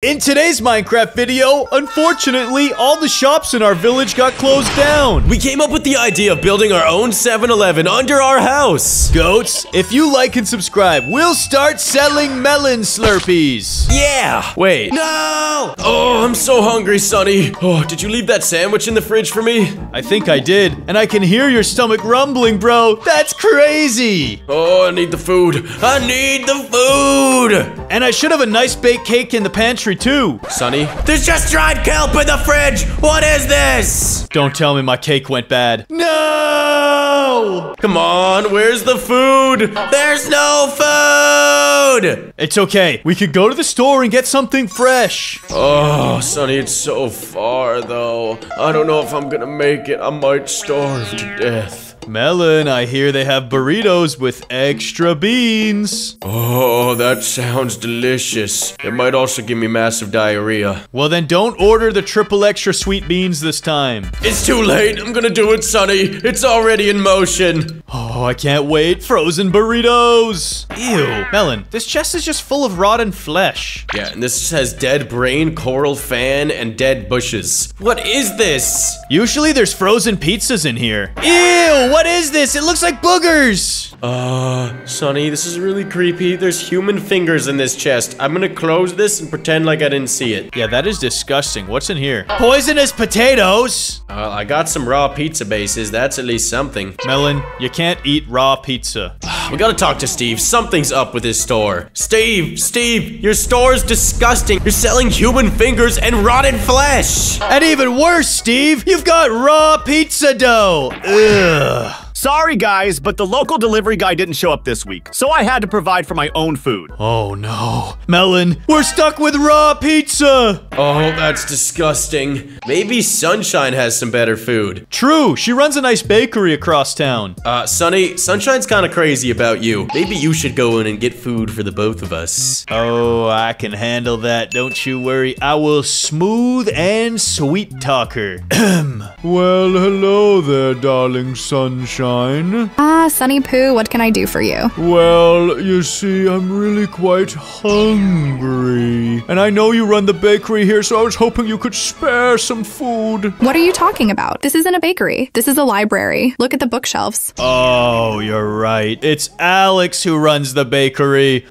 In today's Minecraft video, unfortunately, all the shops in our village got closed down. We came up with the idea of building our own 7-Eleven under our house. Goats, if you like and subscribe, we'll start selling melon slurpees. Yeah. Wait. No. Oh, I'm so hungry, Sunny. Oh, did you leave that sandwich in the fridge for me? I think I did, and I can hear your stomach rumbling, bro. That's crazy. Oh, I need the food. I need the food. And I should have a nice baked cake in the pantry too. Sunny, there's just dried kelp in the fridge. What is this? Don't tell me my cake went bad. No! Come on, where's the food? There's no food. It's okay. We could go to the store and get something fresh. Oh, Sunny, it's so far though. I don't know if I'm gonna make it. I might starve to death. Melon, I hear they have burritos with extra beans. Oh, that sounds delicious. It might also give me massive diarrhea. Well, then don't order the triple extra sweet beans this time. It's too late. I'm gonna do it, Sunny. It's already in motion. Oh, I can't wait. Frozen burritos. Ew. Melon, this chest is just full of rotten flesh. Yeah, and this has dead brain, coral fan, and dead bushes. What is this? Usually there's frozen pizzas in here. Ew, what is this? It looks like boogers. Uh, Sunny, this is really creepy. There's human fingers in this chest. I'm gonna close this and pretend like I didn't see it. Yeah, that is disgusting. What's in here? Poisonous potatoes. Uh, I got some raw pizza bases. That's at least something. Melon, you can't eat raw pizza. We gotta talk to Steve. Something's up with his store. Steve, Steve, your store's disgusting. You're selling human fingers and rotten flesh. And even worse, Steve, you've got raw pizza dough. Ugh. Sorry, guys, but the local delivery guy didn't show up this week, so I had to provide for my own food. Oh no. Melon, we're stuck with raw pizza. Oh, that's disgusting. Maybe Sunshine has some better food. True, she runs a nice bakery across town. Uh, Sunny, Sunshine's kind of crazy about you. Maybe you should go in and get food for the both of us. Oh, I can handle that. Don't you worry. I will smooth and sweet talk her. well, hello there, darling Sunshine. Ah, Sunny Poo, what can I do for you? Well, you see, I'm really quite hungry. And I know you run the bakery here, so I was hoping you could spare some food. What are you talking about? This isn't a bakery. This is a library. Look at the bookshelves. Oh, you're right. It's Alex who runs the bakery.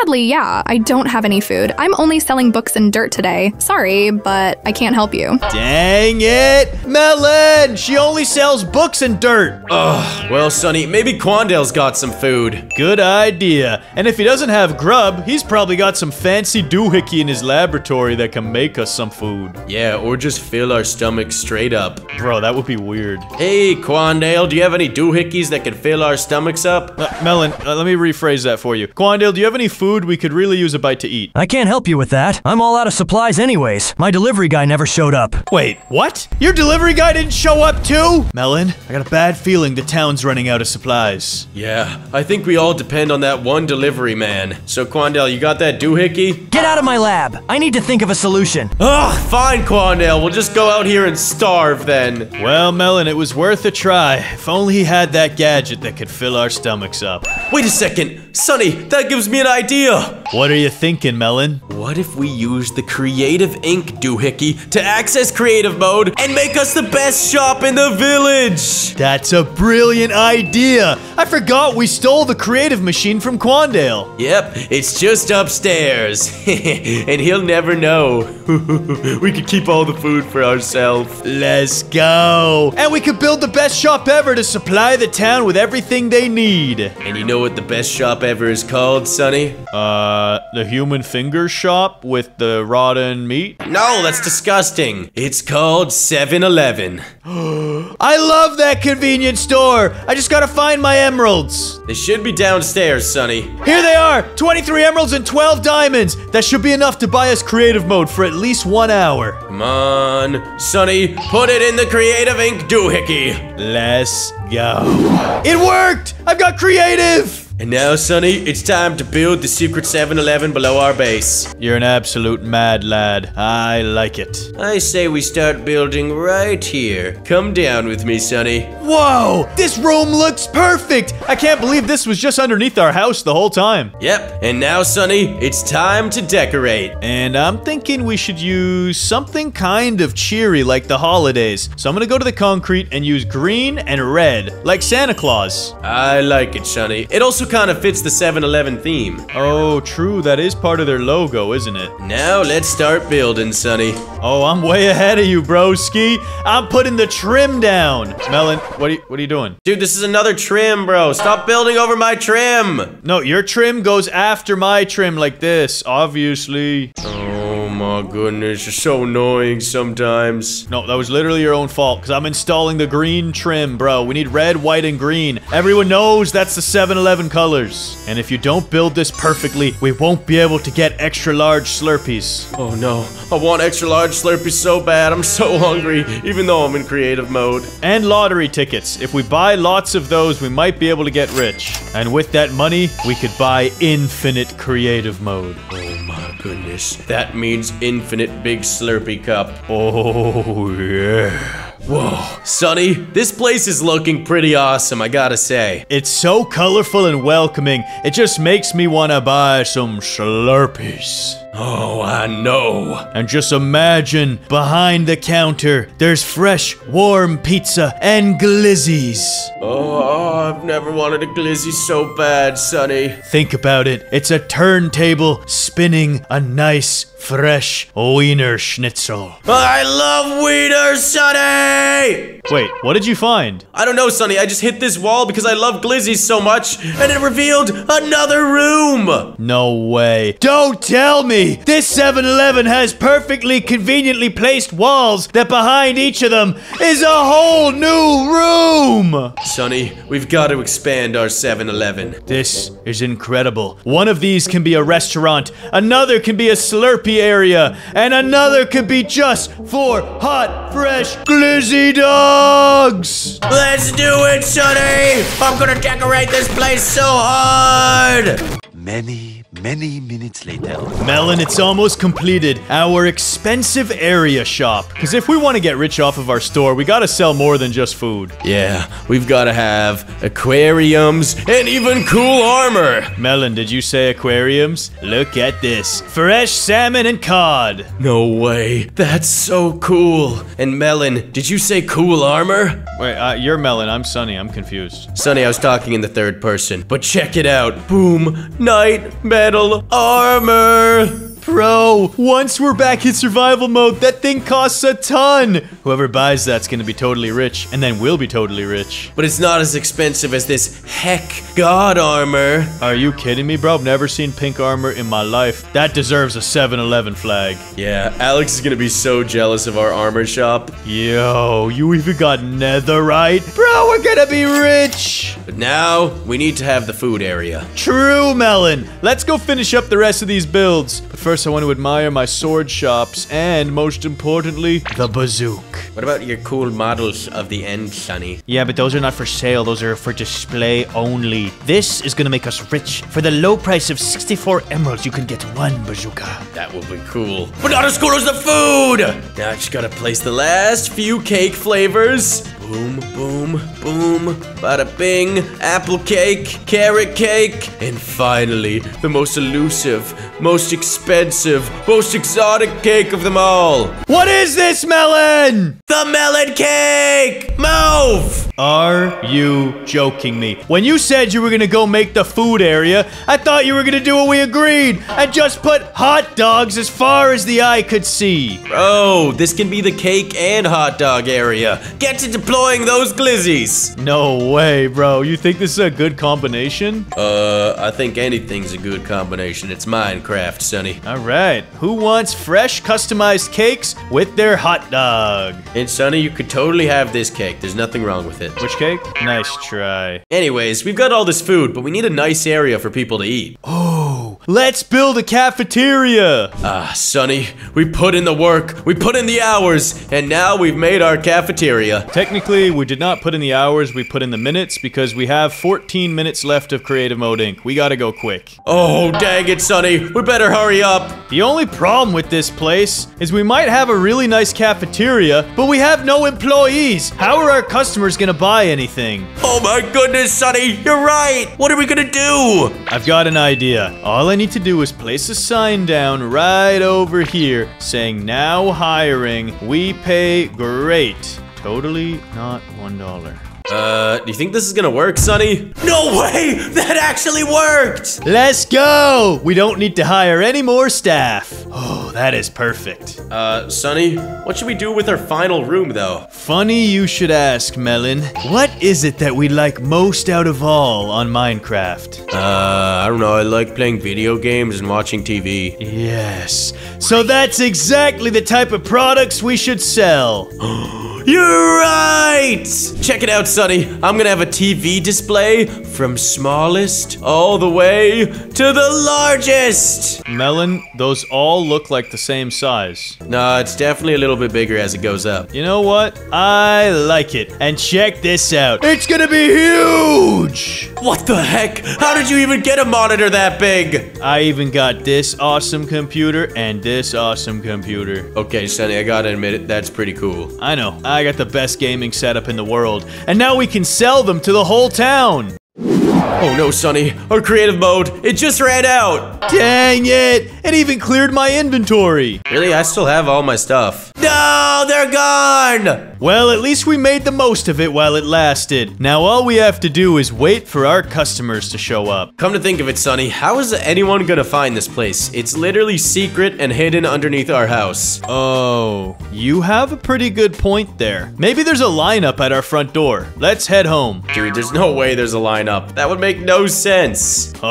Sadly, yeah, I don't have any food. I'm only selling books and dirt today. Sorry, but I can't help you. Dang it! Melon! She only sells books and dirt. Ugh, well, Sunny, maybe Quandale's got some food. Good idea. And if he doesn't have grub, he's probably got some fancy doohickey in his laboratory that can make us some food. Yeah, or just fill our stomachs straight up. Bro, that would be weird. Hey, Quandale, do you have any doohickeys that can fill our stomachs up? Uh, Melon, uh, let me rephrase that for you. Quandale, do you have any food we could really use a bite to eat? I can't help you with that. I'm all out of supplies anyways. My delivery guy never showed up. Wait, what? Your delivery guy didn't show up too? Melon, I got a bad feeling the town's running out of supplies. Yeah, I think we all depend on that one delivery man. So, Quandale, you got that doohickey? Get out of my lab. I need to think of a solution. Ugh, fine, Quandale. We'll just go out here and starve then. Well, Melon, it was worth a try. If only he had that gadget that could fill our stomachs up. Wait a second. Sunny, that gives me an idea. What are you thinking, Melon? What if we use the Creative Ink doohickey to access creative mode and make us the best shop in the village? That's a brilliant idea. I forgot we stole the creative machine from Quandale. Yep, it's just upstairs. and he'll never know. we could keep all the food for ourselves. Let's go. And we could build the best shop ever to supply the town with everything they need. And you know what the best shop ever is called, Sunny? Uh, the human finger shop with the rotten meat? No, that's disgusting. It's called 7-Eleven. I love that convenience store. I just gotta find my emeralds. They should be downstairs, Sunny. Here they are 23 emeralds and 12 diamonds. That should be enough to buy us creative mode for at least one hour. Come on, Sunny, put it in the Creative Ink doohickey. Let's go. It worked! I've got creative! And now, Sunny, it's time to build the secret 7-Eleven below our base. You're an absolute mad lad. I like it. I say we start building right here. Come down with me, Sunny. Whoa! This room looks perfect! I can't believe this was just underneath our house the whole time. Yep, and now, Sunny, it's time to decorate. And I'm thinking we should use something kind of cheery like the holidays. So I'm gonna go to the concrete and use green and red, like Santa Claus. I like it, Sunny. It also kind of fits the 7-Eleven theme. Oh, true, that is part of their logo, isn't it? Now, let's start building, Sunny. Oh, I'm way ahead of you, broski. I'm putting the trim down. Melon, what are you, what are you doing? Dude, this is another trim, bro. Stop building over my trim. No, your trim goes after my trim like this, obviously. Oh Oh my goodness, you're so annoying sometimes. No, that was literally your own fault, because I'm installing the green trim, bro. We need red, white, and green. Everyone knows that's the 7-Eleven colors. And if you don't build this perfectly, we won't be able to get extra large Slurpees. Oh no, I want extra large Slurpees so bad. I'm so hungry, even though I'm in creative mode. And lottery tickets. If we buy lots of those, we might be able to get rich. And with that money, we could buy infinite creative mode. Oh my goodness, that means infinite big Slurpee cup. Oh, yeah. Whoa, Sunny, this place is looking pretty awesome, I gotta say. It's so colorful and welcoming, it just makes me want to buy some Slurpees. Oh, I know. And just imagine, behind the counter, there's fresh, warm pizza and glizzies. Oh, I've never wanted a glizzy so bad, Sunny. Think about it. It's a turntable spinning a nice, fresh wiener schnitzel. I love Wiener, Sunny! Wait, what did you find? I don't know, Sunny. I just hit this wall because I love glizzies so much, and it revealed another room! No way. Don't tell me! This 7 Eleven has perfectly conveniently placed walls that behind each of them is a whole new room! Sunny, we've got to expand our 7 Eleven. This is incredible. One of these can be a restaurant, another can be a Slurpee area, and another could be just for hot, fresh glizzy dogs! Let's do it, Sunny! I'm gonna decorate this place so hard! Many, many minutes later. Melon, it's almost completed. Our expensive area shop. Because if we want to get rich off of our store, we gotta sell more than just food. Yeah, we've gotta have aquariums and even cool armor! Melon, did you say aquariums? Look at this. Fresh salmon and cod. No way, that's so cool! And Melon, did you say cool armor? Wait, uh, you're Melon. I'm Sunny. I'm confused. Sunny, I was talking in the third person, but check it out. Boom, knight metal armor! Bro, once we're back in survival mode, that thing costs a ton. Whoever buys that's gonna be totally rich, and then we'll be totally rich. But it's not as expensive as this heck god armor. Are you kidding me, bro? I've never seen pink armor in my life. That deserves a 7-Eleven flag. Yeah, Alex is gonna be so jealous of our armor shop. Yo, you even got netherite? Bro, we're gonna be rich! But now, we need to have the food area. True, Melon. Let's go finish up the rest of these builds. But first, I want to admire my sword shops and, most importantly, the bazooka. What about your cool models of the end, Sunny? Yeah, but those are not for sale. Those are for display only. This is gonna make us rich. For the low price of 64 emeralds, you can get one bazooka. That will be cool. But not as cool as the food! Now I just gotta place the last few cake flavors. Boom, boom, boom. Bada bing. Apple cake, carrot cake, and finally, the most elusive, most expensive, most exotic cake of them all. What is this, Melon? The melon cake! Move! Are you joking me? When you said you were gonna go make the food area, I thought you were gonna do what we agreed and just put hot dogs as far as the eye could see. Bro, this can be the cake and hot dog area. Get to deploying those glizzies. No way, bro. You think this is a good combination? Uh, I think anything's a good combination. It's Minecraft, Sunny. All right. Who wants fresh, customized cakes with their hot dog? And Sunny, you could totally have this cake. There's nothing wrong with it. Which cake? Nice try. Anyways, we've got all this food, but we need a nice area for people to eat. Oh, Let's build a cafeteria. Ah, Sunny, we put in the work, we put in the hours, and now we've made our cafeteria. Technically, we did not put in the hours, we put in the minutes because we have 14 minutes left of Creative Mode Inc. We gotta go quick. Oh, dang it, Sunny, we better hurry up. The only problem with this place is we might have a really nice cafeteria, but we have no employees. How are our customers gonna buy anything? Oh my goodness, Sunny, you're right. What are we gonna do? I've got an idea. All I need to do is place a sign down right over here saying now hiring. We pay great. Totally not one dollar. Uh, do you think this is gonna work, Sunny? No way! That actually worked! Let's go! We don't need to hire any more staff. Oh, that is perfect. Uh, Sunny, what should we do with our final room, though? Funny you should ask, Melon. What is it that we like most out of all on Minecraft? Uh, I don't know, I like playing video games and watching TV. Yes. So that's exactly the type of products we should sell. You're right! Check it out, Sunny. I'm gonna have a TV display from smallest all the way to the largest! Melon, those all look like the same size. No, it's definitely a little bit bigger as it goes up. You know what? I like it. And check this out. It's gonna be huge! What the heck? How did you even get a monitor that big? I even got this awesome computer and this awesome computer. Okay, Sunny, I gotta admit it, that's pretty cool. I know, I got the best gaming setup in the world, and now we can sell them to the whole town. Oh no, Sunny, our creative mode, it just ran out! Dang it! It even cleared my inventory. Really? I still have all my stuff. No, they're gone! Well, at least we made the most of it while it lasted. Now all we have to do is wait for our customers to show up. Come to think of it, Sunny, how is anyone gonna find this place? It's literally secret and hidden underneath our house. Oh, you have a pretty good point there. Maybe there's a lineup at our front door. Let's head home. Dude, there's no way there's a lineup. That would make no sense.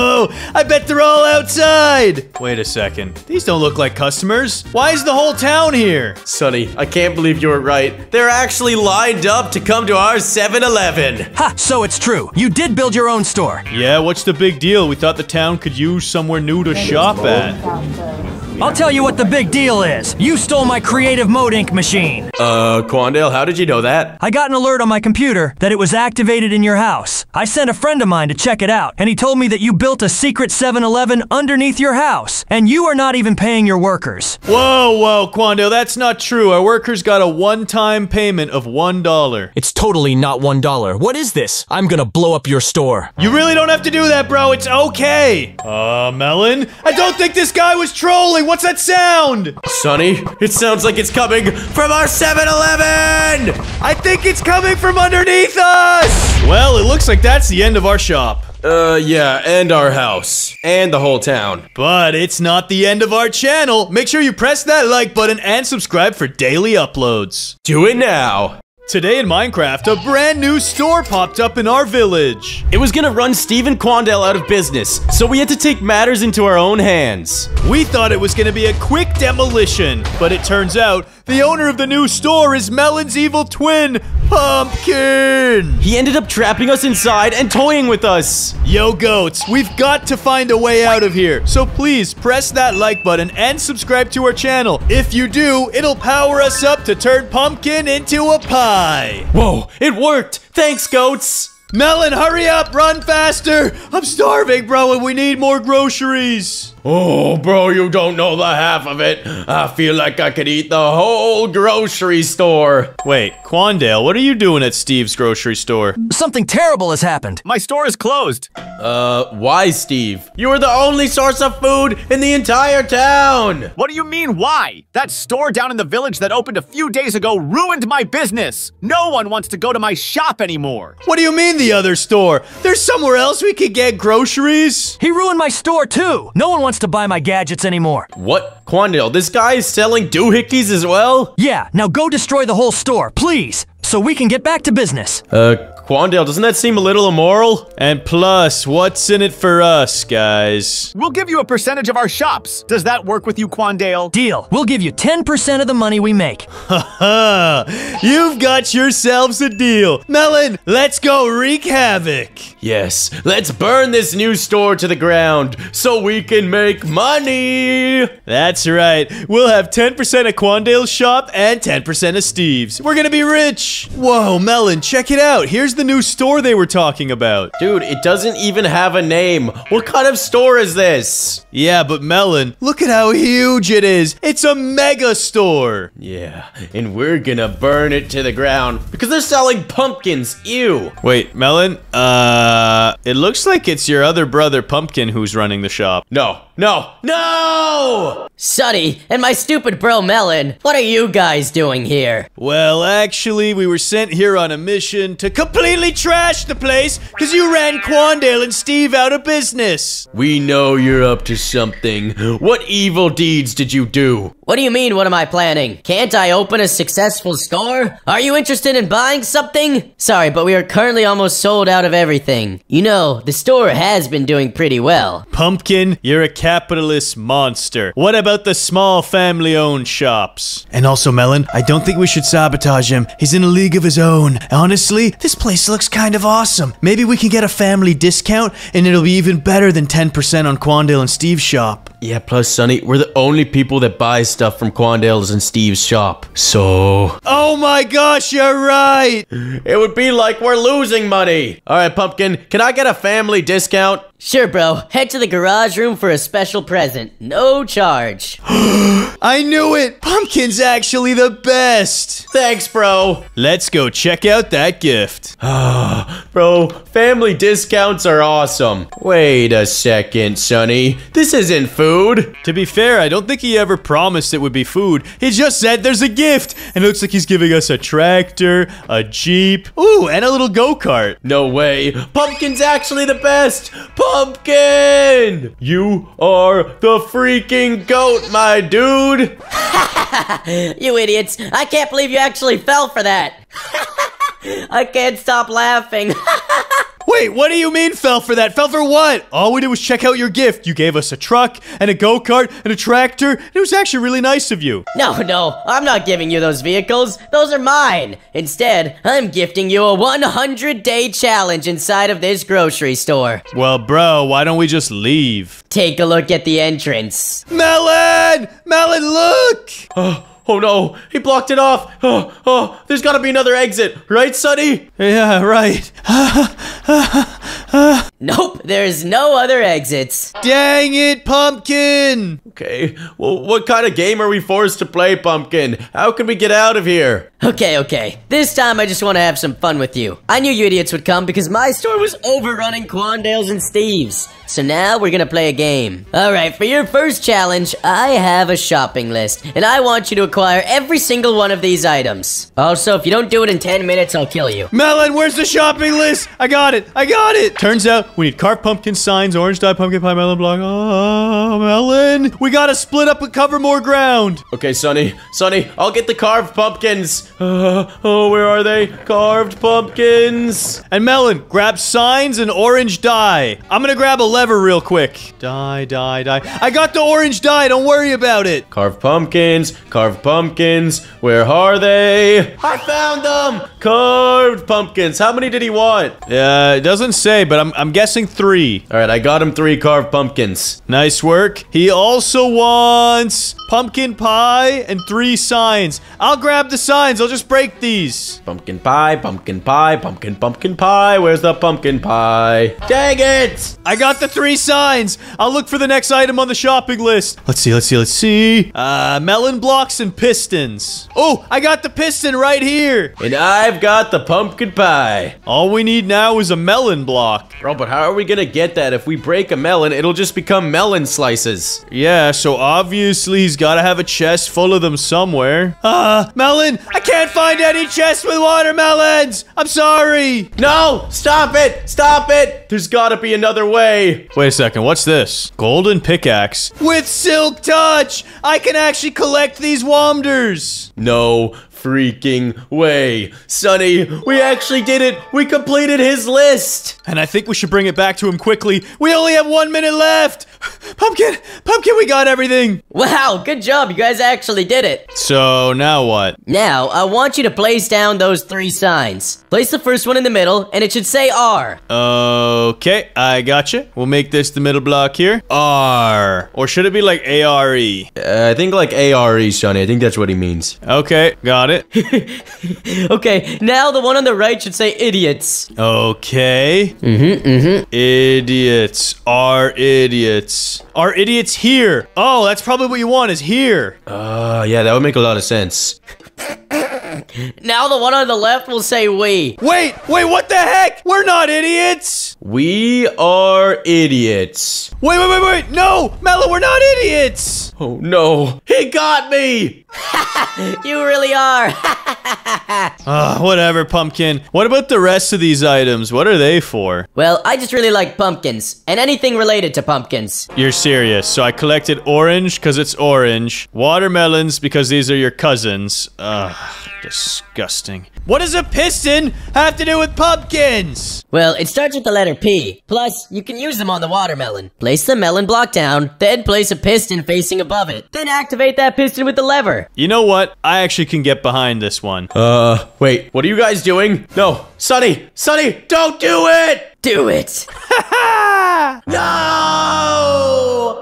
Oh, I bet they're all outside. Wait a second. These don't look like customers. Why is the whole town here? Sunny, I can't believe you were right. They're actually lined up to come to our 7-Eleven. Ha! So it's true. You did build your own store. Yeah, what's the big deal? We thought the town could use somewhere new to shop at. I'll tell you what the big deal is. You stole my Creative Mode Ink machine. Uh, Quandale, how did you know that? I got an alert on my computer that it was activated in your house. I sent a friend of mine to check it out, and he told me that you built a secret 7-Eleven underneath your house, and you are not even paying your workers. Whoa, whoa, Quando, that's not true. Our workers got a one-time payment of $1. It's totally not one dollar. What is this? I'm gonna blow up your store. You really don't have to do that, bro. It's okay. Uh, Melon? I don't think this guy was trolling. What's that sound? Sunny, it sounds like it's coming from our 7-Eleven! I think it's coming from underneath us. Well, it looks like that's the end of our shop. Uh, yeah, and our house. And the whole town. But it's not the end of our channel. Make sure you press that like button and subscribe for daily uploads. Do it now! Today in Minecraft, a brand new store popped up in our village. It was gonna run Stephen Quandale out of business, so we had to take matters into our own hands. We thought it was gonna be a quick demolition, but it turns out the owner of the new store is Melon's evil twin, Pumpkin. He ended up trapping us inside and toying with us. Yo, goats, we've got to find a way out of here. So please press that like button and subscribe to our channel. If you do, it'll power us up to turn Pumpkin into a pie. Whoa, it worked! Thanks, goats! Melon, hurry up, run faster. I'm starving, bro, and we need more groceries. Oh, bro, you don't know the half of it. I feel like I could eat the whole grocery store. Wait, Quandale, what are you doing at Steve's grocery store? Something terrible has happened. My store is closed. Uh, why, Steve? You are the only source of food in the entire town! What do you mean, why? That store down in the village that opened a few days ago ruined my business. No one wants to go to my shop anymore. What do you mean the other store? There's somewhere else we could get groceries. He ruined my store too. No one wants to buy my gadgets anymore. What? Quandale, this guy is selling doohickeys as well? Yeah, now go destroy the whole store, please, so we can get back to business. Uh, Quandale, doesn't that seem a little immoral? And plus, what's in it for us, guys? We'll give you a percentage of our shops. Does that work with you, Quandale? Deal. We'll give you 10% of the money we make. Haha, you've got yourselves a deal. Melon, let's go wreak havoc. Yes, let's burn this new store to the ground so we can make money. That's right. We'll have 10% of Quandale's shop and 10% of Steve's. We're gonna be rich. Whoa, Melon, check it out. Here's the new store they were talking about. Dude, it doesn't even have a name. What kind of store is this? Yeah, but Melon, look at how huge it is. It's a mega store. Yeah, and we're gonna burn it to the ground because they're selling pumpkins. Ew. Wait, Melon? Uh, it looks like it's your other brother Pumpkin who's running the shop. No, no, no! Sunny and my stupid bro Melon, what are you guys doing here? Well, actually, we were sent here on a mission to completely trash the place because you ran Quandale and Steve out of business. We know you're up to something. What evil deeds did you do? What do you mean, what am I planning? Can't I open a successful store? Are you interested in buying something? Sorry, but we are currently almost sold out of everything. You know, the store has been doing pretty well. Pumpkin, you're a capitalist monster. What about the small family owned shops? And also, Melon, I don't think we should sabotage him. He's in a league of his own. Honestly, this place looks kind of awesome. Maybe we can get a family discount and it'll be even better than 10% on Quandale and Steve's shop. Yeah, plus, Sunny, we're the only people that buy stuff from Quandale's and Steve's shop. So, Oh my gosh, you're right! it would be like we're losing money. All right, Pumpkin, can I get a family discount? Sure, bro. Head to the garage room for a special present. No charge. I knew it! Pumpkin's actually the best! Thanks, bro. Let's go check out that gift. Bro, family discounts are awesome. Wait a second, Sunny. This isn't food. To be fair, I don't think he ever promised it would be food. He just said there's a gift, and it looks like he's giving us a tractor, a jeep, ooh, and a little go-kart. No way. Pumpkin's actually the best. Pumpkin! You are the freaking goat, my dude. You idiots. I can't believe you actually fell for that. I can't stop laughing. Wait, what do you mean fell for that? Fell for what? All we did was check out your gift. You gave us a truck and a go-kart and a tractor. and It was actually really nice of you. no, no, I'm not giving you those vehicles. Those are mine. Instead, I'm gifting you a 100 day challenge inside of this grocery store. Well, bro, why don't we just leave? Take a look at the entrance. Melon! Melon, look! Oh Oh, no, he blocked it off. Oh, oh, there's gotta be another exit, right, Sunny? Yeah, right. Nope, there's no other exits. Dang it, Pumpkin! Okay, well, what kind of game are we forced to play, Pumpkin? How can we get out of here? Okay, okay. This time I just want to have some fun with you. I knew you idiots would come because my store was overrunning Quandale's and Steve's. So now we're gonna play a game. Alright, for your first challenge, I have a shopping list. And I want you to acquire every single one of these items. Also, if you don't do it in 10 minutes, I'll kill you. Melon, where's the shopping list? I got it. I got it. Turns out we need carved pumpkin signs, orange dye pumpkin pie melon block. Oh, melon. We gotta split up and cover more ground. Okay, Sunny, Sunny, I'll get the carved pumpkins. Uh, oh, where are they? Carved pumpkins. And melon, grab signs and orange dye. I'm gonna grab a lever real quick. Dye, dye, dye. I got the orange dye. Don't worry about it. Carved pumpkins, carved pumpkins. Where are they? I found them. Carved pumpkins. How many did he want? Uh, it doesn't say, but I'm, I'm guessing three. All right, I got him three carved pumpkins. Nice work. He also wants pumpkin pie and three signs. I'll grab the signs. I'll just break these. Pumpkin pie, pumpkin pie, pumpkin pumpkin pie. Where's the pumpkin pie? Dang it! I got the three signs. I'll look for the next item on the shopping list. Let's see, let's see, let's see. Uh, melon blocks and pistons. Oh, I got the piston right here. And I've got the pumpkin pie. All we need now is a melon block. Bro, but how are we gonna get that? If we break a melon, it'll just become melon slices. Yeah, so obviously he's got to have a chest full of them somewhere. Ah, melon, I can't find any chests with watermelons. I'm sorry. No! Stop it! Stop it! There's gotta be another way. Wait a second, what's this? Golden pickaxe. With silk touch! I can actually collect these womders. No, freaking way. Sunny, we actually did it. We completed his list. And I think we should bring it back to him quickly. We only have one minute left. Pumpkin, Pumpkin, we got everything. Wow, good job. You guys actually did it. So now what? Now, I want you to place down those three signs. Place the first one in the middle, and it should say R. Okay, I gotcha. We'll make this the middle block here. R. Or should it be like A-R-E? Uh, I think like ARE, Sunny. I think that's what he means. Okay, got it. Okay, now the one on the right should say idiots. Okay. Mm-hmm, mm-hmm. Idiots are idiots. Are idiots here? Oh, that's probably what you want is here. Uh, yeah, that would make a lot of sense. Now the one on the left will say we. Wait, wait, what the heck? We're not idiots. We are idiots. Wait, wait, wait, wait. No, Mello, we're not idiots. Oh no, he got me! You really are. Ah, whatever, Pumpkin. What about the rest of these items? What are they for? well, I just really like pumpkins and anything related to pumpkins. You're serious. So I collected orange because it's orange, watermelons because these are your cousins. Ugh, disgusting. What does a piston have to do with pumpkins? Well, it starts with the letter P. Plus, you can use them on the watermelon. Place the melon block down, then place a piston facing above it. Then activate that piston with the lever. You know what? I actually can get behind this one. Uh, wait, what are you guys doing? No, Sunny, Sunny, don't do it! Do it. No!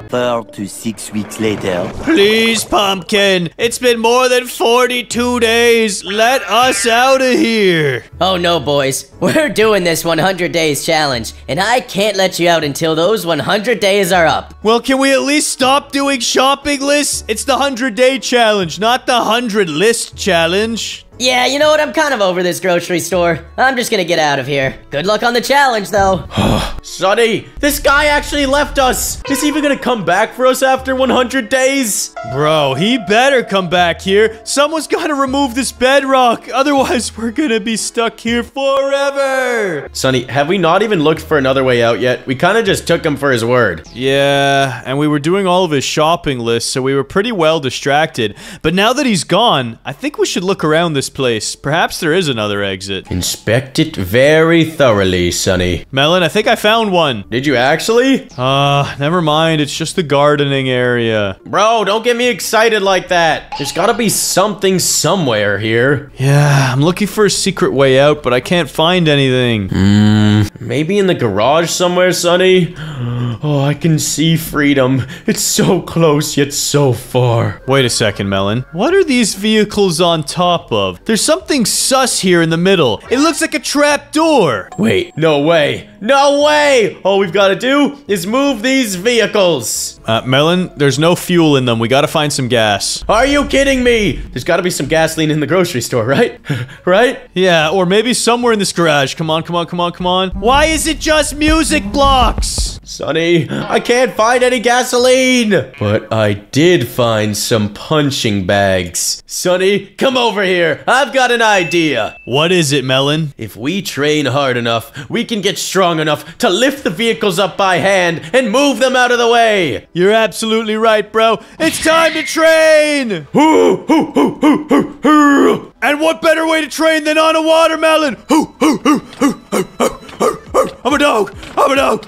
Four to six weeks later. Please, Pumpkin. It's been more than 42 days. Let us out of here. Oh no, boys. We're doing this 100 days challenge, and I can't let you out until those 100 days are up. Well, can we at least stop doing shopping lists? It's the 100 day challenge, not the 100 list challenge. Yeah, you know what? I'm kind of over this grocery store. I'm just gonna get out of here. Good luck on the challenge, though. Sunny, this guy actually left us. Is he even gonna come back for us after 100 days? Bro, he better come back here. Someone's gotta remove this bedrock. Otherwise, we're gonna be stuck here forever. Sunny, have we not even looked for another way out yet? We kind of just took him for his word. Yeah, and we were doing all of his shopping lists, so we were pretty well distracted. But now that he's gone, I think we should look around this place. Perhaps there is another exit. Inspect it very thoroughly, Sunny. Melon, I think I found one. Did you actually? Ah, never mind. It's just the gardening area. Bro, don't get me excited like that. There's gotta be something somewhere here. Yeah, I'm looking for a secret way out, but I can't find anything. Hmm. Maybe in the garage somewhere, Sunny? Oh, I can see freedom. It's so close yet so far. Wait a second, Melon. What are these vehicles on top of? There's something sus here in the middle. It looks like a trap door. Wait, no way. No way! All we've gotta do is move these vehicles. Uh, Melon, there's no fuel in them. We gotta find some gas. Are you kidding me? There's gotta be some gasoline in the grocery store, right? right? Yeah, or maybe somewhere in this garage. Come on, come on, come on, come on. Why is it just music blocks? Sunny, I can't find any gasoline! But I did find some punching bags. Sunny, come over here. I've got an idea. What is it, Melon? If we train hard enough, we can get strong enough to lift the vehicles up by hand and move them out of the way. You're absolutely right, bro. It's time to train! And what better way to train than on a watermelon? I'm a dog! I'm a dog!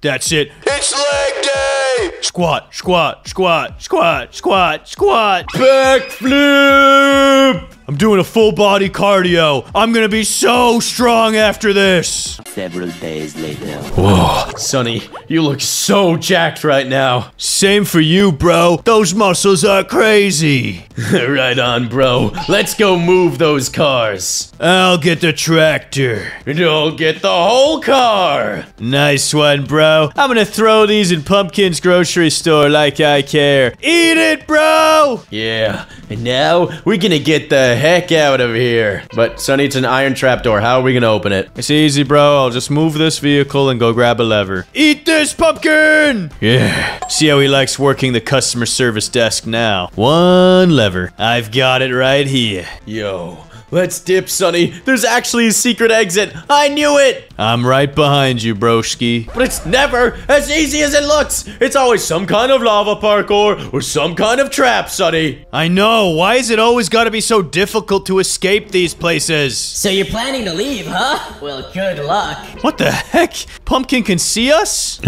That's it. It's leg day! Squat, squat, squat, squat, squat, squat. Backflip! I'm doing a full body cardio. I'm gonna be so strong after this. Several days later. Whoa, Sunny, you look so jacked right now. Same for you, bro. Those muscles are crazy. right on, bro. Let's go move those cars. I'll get the tractor. Don't get the whole car. Nice one, bro. I'm gonna throw these in Pumpkin's grocery store like I care. Eat it, bro! Yeah, and now we're gonna get the heck out of here. But Sunny, it's an iron trapdoor. How are we gonna open it? It's easy, bro. I'll just move this vehicle and go grab a lever. Eat this, Pumpkin! Yeah. See how he likes working the customer service desk now. One lever. I've got it right here. Yo, Let's dip, Sunny. There's actually a secret exit. I knew it. I'm right behind you, broski. But it's never as easy as it looks. It's always some kind of lava parkour or some kind of trap, Sunny. I know. Why is it always got to be so difficult to escape these places? So you're planning to leave, huh? Well, good luck. What the heck? Pumpkin can see us?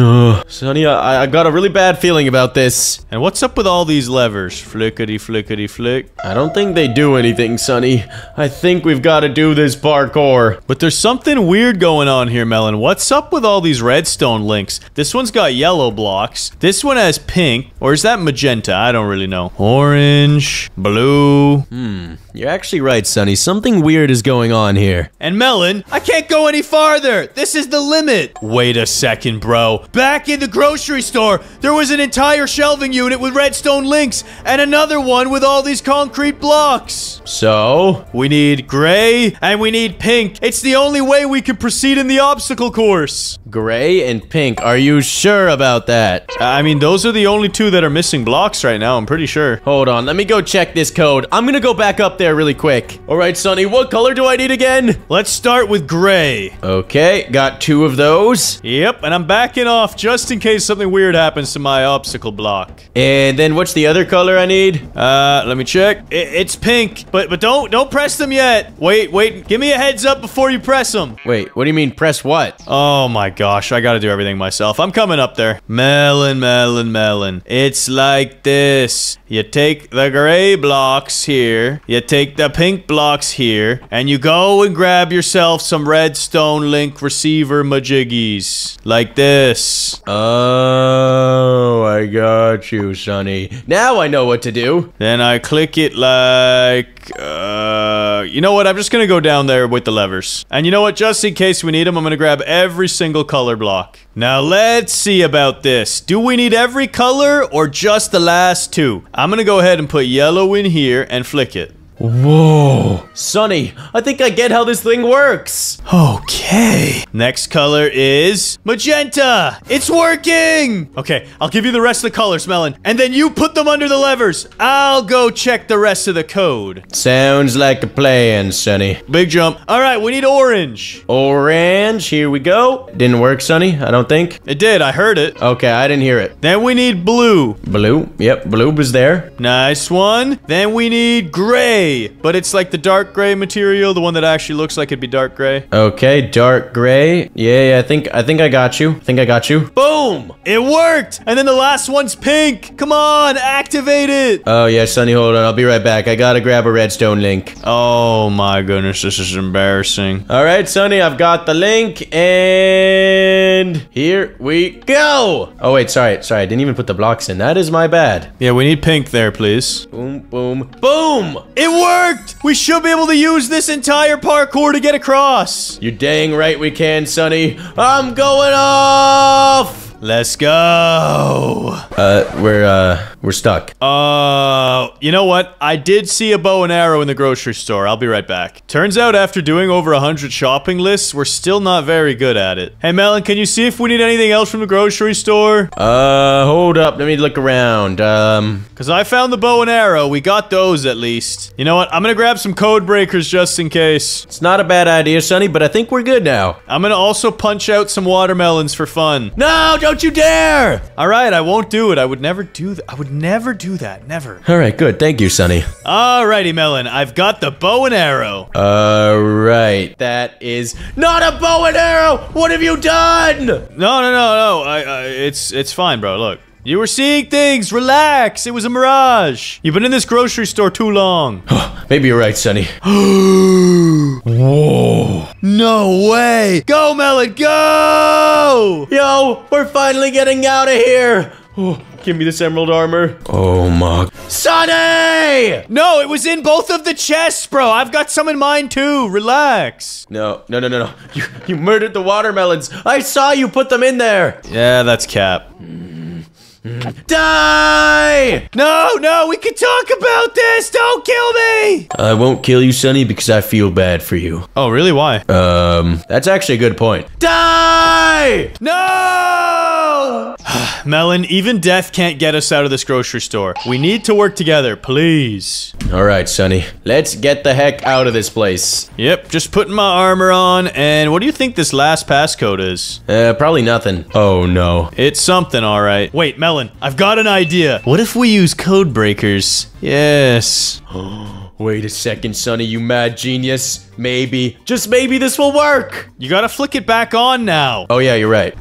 Sunny, I, I got a really bad feeling about this. And what's up with all these levers? Flickety flickety flick. I don't think they do anything, Sunny. I think we've got to do this parkour. But there's something weird going on here, Melon. What's up with all these redstone links? This one's got yellow blocks. This one has pink. Or is that magenta? I don't really know. Orange, blue. Hmm. You're actually right, Sunny. Something weird is going on here. And Melon, I can't go any farther. This is the limit. Wait a second, bro. Back in the grocery store, there was an entire shelving unit with redstone links and another one with all these concrete blocks. So? We need gray and we need pink. It's the only way we can proceed in the obstacle course. Gray and pink. Are you sure about that? I mean, those are the only two that are missing blocks right now, I'm pretty sure. Hold on, let me go check this code. I'm gonna go back up there really quick. All right, Sunny, what color do I need again? Let's start with gray. Okay, got two of those. Yep, and I'm backing off just in case something weird happens to my obstacle block. And then what's the other color I need? Uh, let me check. I it's pink, but but don't don't press them yet. Wait, wait. Give me a heads up before you press them. Wait, what do you mean press what? Oh my gosh, I gotta do everything myself. I'm coming up there. Melon, melon, melon. It's like this. You take the gray blocks here, you take the pink blocks here, and you go and grab yourself some redstone link receiver majiggies. Like this. Oh, I got you, Sunny. Now I know what to do. Then I click it like, uh, you know what? I'm just gonna go down there with the levers. And you know what? Just in case we need them, I'm gonna grab every single color block. Now let's see about this. Do we need every color or just the last two? I'm gonna go ahead and put yellow in here and flick it. Whoa. Sunny, I think I get how this thing works. Okay. Next color is magenta. It's working. Okay, I'll give you the rest of the colors, Melon. And then you put them under the levers. I'll go check the rest of the code. Sounds like a plan, Sunny. Big jump. All right, we need orange. Orange, here we go. Didn't work, Sunny, I don't think. It did, I heard it. Okay, I didn't hear it. Then we need blue. Blue, yep, blue was there. Nice one. Then we need gray. But it's like the dark gray material, the one that actually looks like it'd be dark gray. Okay, dark gray. Yeah, yeah, I think I think I got you. I think I got you. Boom! It worked! And then the last one's pink. Come on, activate it. Oh yeah, Sunny, hold on. I'll be right back. I gotta grab a redstone link. Oh my goodness, this is embarrassing. All right, Sunny, I've got the link, and here we go. Oh wait, sorry, sorry, I didn't even put the blocks in. That is my bad. Yeah, we need pink there, please. Boom, boom, boom. It worked! We should be able to use this entire parkour to get across. You're dang right we can, Sunny. I'm going off. Let's go. Uh, we're uh, we're stuck. Uh, you know what? I did see a bow and arrow in the grocery store. I'll be right back. Turns out after doing over a hundred shopping lists, we're still not very good at it. Hey, Melon, can you see if we need anything else from the grocery store? Uh, hold up. Let me look around. Um, Cause I found the bow and arrow. We got those at least. You know what? I'm gonna grab some code breakers just in case. it's not a bad idea, Sunny, but I think we're good now. I'm gonna also punch out some watermelons for fun. No, don't you dare! All right, I won't do it. I would never do that. I would never do that. Never. All right, good. Thank you, Sunny. Alrighty, Melon. I've got the bow and arrow. All right, that is not a bow and arrow. What have you done? No, no, no, no. I, I, it's, it's fine, bro. Look. You were seeing things. Relax. It was a mirage. You've been in this grocery store too long. Maybe you're right, Sunny. Whoa. no way. Go, Melon. Go. Yo, we're finally getting out of here. Oh, give me this emerald armor. Oh my. Sunny! No, it was in both of the chests, bro. I've got some in mine too. Relax. No, no, no, no, no. You, you murdered the watermelons. I saw you put them in there. Yeah, that's cap. Die! No, no, we can talk about this. Don't kill me. I won't kill you, Sunny, because I feel bad for you. Oh, really? Why? Um, that's actually a good point. Die! No! Melon, even death can't get us out of this grocery store. We need to work together, please. All right, Sunny. Let's get the heck out of this place. Yep, just putting my armor on. And what do you think this last passcode is? Uh, probably nothing. Oh, no. It's something, all right. Wait, Melon, I've got an idea. What if we use code breakers? Yes. Wait a second, Sunny, you mad genius. Maybe, just maybe this will work. You gotta flick it back on now. Oh, yeah, you're right.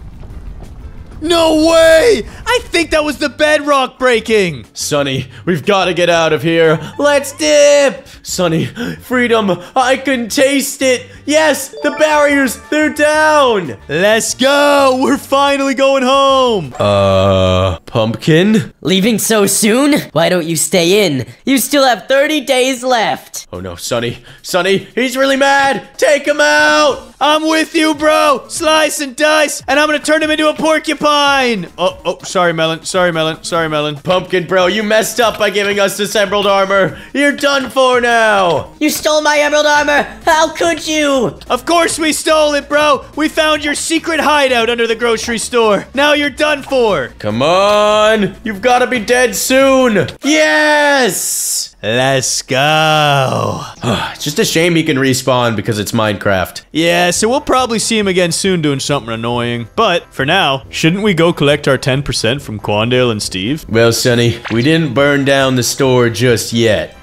No way! I think that was the bedrock breaking. Sunny, we've got to get out of here. Let's dip! Sunny, freedom. I can taste it. Yes, the barriers, they're down. Let's go. We're finally going home. Uh, pumpkin? Leaving so soon? Why don't you stay in? You still have 30 days left. Oh no, Sunny. Sunny, he's really mad. Take him out. I'm with you, bro. Slice and dice, and I'm gonna turn him into a porcupine. Oh, oh, sorry, Melon. Sorry, Melon. Sorry, Melon. Pumpkin, bro, you messed up by giving us this emerald armor. You're done for now. You stole my emerald armor. How could you? Of course we stole it, bro. We found your secret hideout under the grocery store. Now you're done for. Come on. You've got to be dead soon. Yes. Let's go. it's just a shame he can respawn because it's Minecraft. Yeah, so we'll probably see him again soon doing something annoying. But for now, shouldn't we go collect our 10% from Quandale and Steve? Well, Sunny, we didn't burn down the store just yet.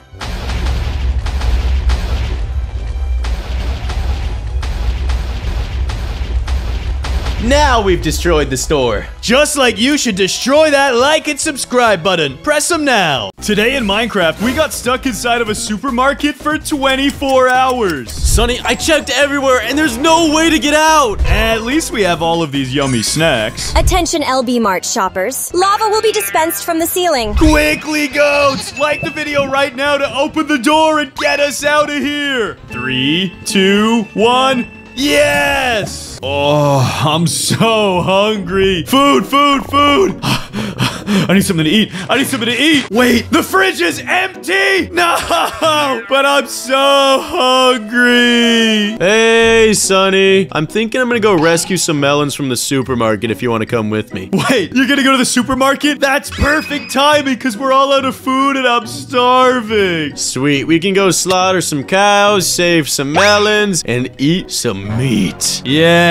Now we've destroyed the store. Just like you should destroy that like and subscribe button. Press them now. Today in Minecraft, we got stuck inside of a supermarket for 24 hours. Sunny, I checked everywhere and there's no way to get out. At least we have all of these yummy snacks. Attention LB Mart shoppers. Lava will be dispensed from the ceiling. Quickly, goats! Like the video right now to open the door and get us out of here. Three, two, one. Yes! Oh, I'm so hungry. Food, food, food. I need something to eat. I need something to eat. Wait, the fridge is empty. No, but I'm so hungry. Hey, Sunny. I'm thinking I'm gonna go rescue some melons from the supermarket if you want to come with me. Wait, you're gonna go to the supermarket? That's perfect timing because we're all out of food and I'm starving. Sweet. We can go slaughter some cows, save some melons, and eat some meat. Yeah,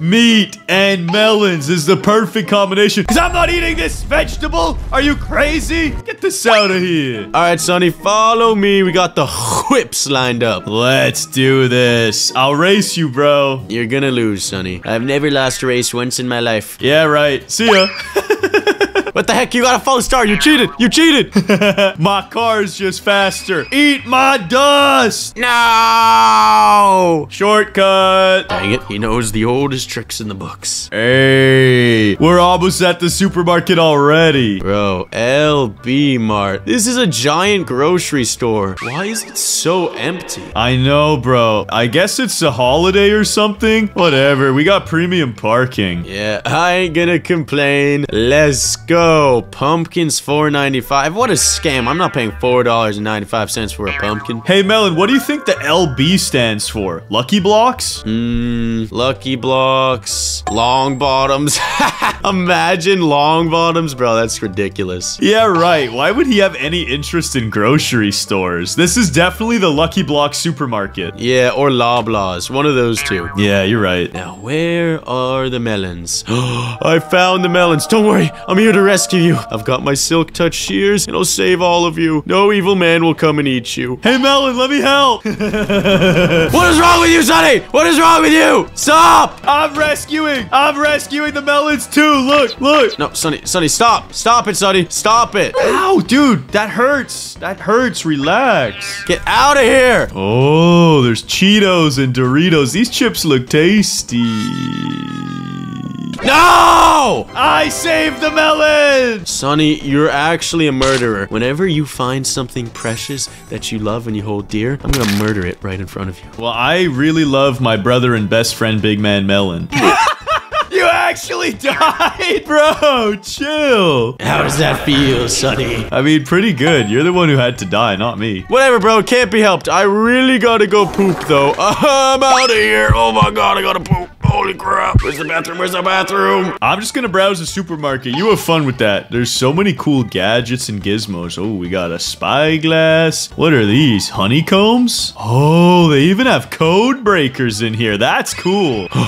meat and melons is the perfect combination. Because I'm not eating this vegetable. Are you crazy? Get this out of here. All right, Sunny, follow me. We got the whips lined up. Let's do this. I'll race you, bro. You're gonna lose, Sunny. I've never lost a race once in my life. Yeah, right. See ya. What the heck? You got a false start. You cheated. You cheated. my car's just faster. Eat my dust. No. Shortcut. Dang it. He knows the oldest tricks in the books. Hey, we're almost at the supermarket already. Bro, LB Mart. This is a giant grocery store. Why is it so empty? I know, bro. I guess it's a holiday or something. Whatever. We got premium parking. Yeah, I ain't gonna complain. Let's go. Oh, pumpkins $4.95. What a scam. I'm not paying $4.95 for a pumpkin. Hey, Melon, what do you think the LB stands for? Lucky Blocks? Mmm, Lucky Blocks, Long Bottoms. Imagine Long Bottoms, bro. That's ridiculous. Yeah, right. Why would he have any interest in grocery stores? This is definitely the Lucky Block supermarket. Yeah, or Loblaws. One of those two. Yeah, you're right. Now, where are the melons? I found the melons. Don't worry. I'm here to rescue you. I've got my silk touch shears, and I'll save all of you. No evil man will come and eat you. Hey, Melon, let me help. what is wrong with you, Sunny? What is wrong with you? Stop! I'm rescuing. I'm rescuing the melons too. Look, look. No, Sunny, Sunny, stop. Stop it, Sunny. Stop it. Ow, dude, that hurts. That hurts. Relax. Get out of here. Oh, there's Cheetos and Doritos. These chips look tasty. No! I saved the melon! Sunny, you're actually a murderer. Whenever you find something precious that you love and you hold dear, I'm gonna murder it right in front of you. Well, I really love my brother and best friend, Big Man Melon. you actually died, bro! Chill. How does that feel, Sunny? I mean, pretty good. You're the one who had to die, not me. Whatever, bro. Can't be helped. I really gotta go poop, though. I'm out of here. Oh my god, I gotta poop. Holy crap. Where's the bathroom? Where's the bathroom? I'm just gonna browse the supermarket. You have fun with that. There's so many cool gadgets and gizmos. Oh, we got a spyglass. What are these? Honeycombs? Oh, they even have code breakers in here. That's cool.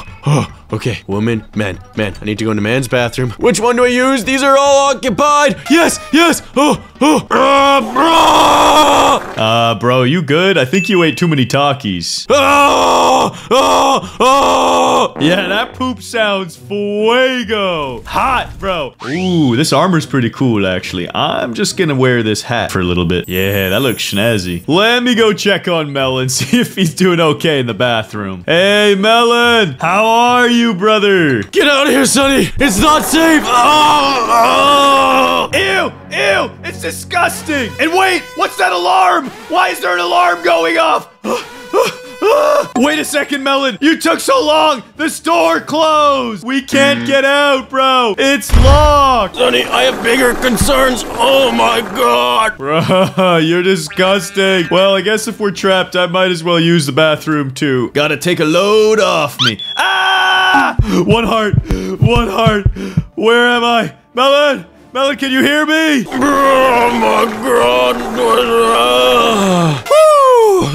Okay, woman, man, man. I need to go into man's bathroom. Which one do I use? These are all occupied. Yes, yes. Oh, oh. Ah, Uh, bro, you good? I think you ate too many Takis. ah, ah, ah. Yeah, that poop sounds fuego. Hot, bro. Ooh, this armor's pretty cool, actually. I'm just gonna wear this hat for a little bit. Yeah, that looks snazzy. Let me go check on Melon, see if he's doing okay in the bathroom. Hey, Melon, how are you, brother? Get out of here, Sunny. It's not safe. Ah, ah. Ew, ew, it's disgusting. And wait, what's that alarm? Why is there an alarm going off? Wait a second, Melon. You took so long. The store closed. We can't get out, bro. It's locked. Sunny, I have bigger concerns. Oh my god. Bro, you're disgusting. Well, I guess if we're trapped, I might as well use the bathroom too. Gotta take a load off me. Ah! One heart. One heart. Where am I? Melon! Melon, can you hear me? Oh my god.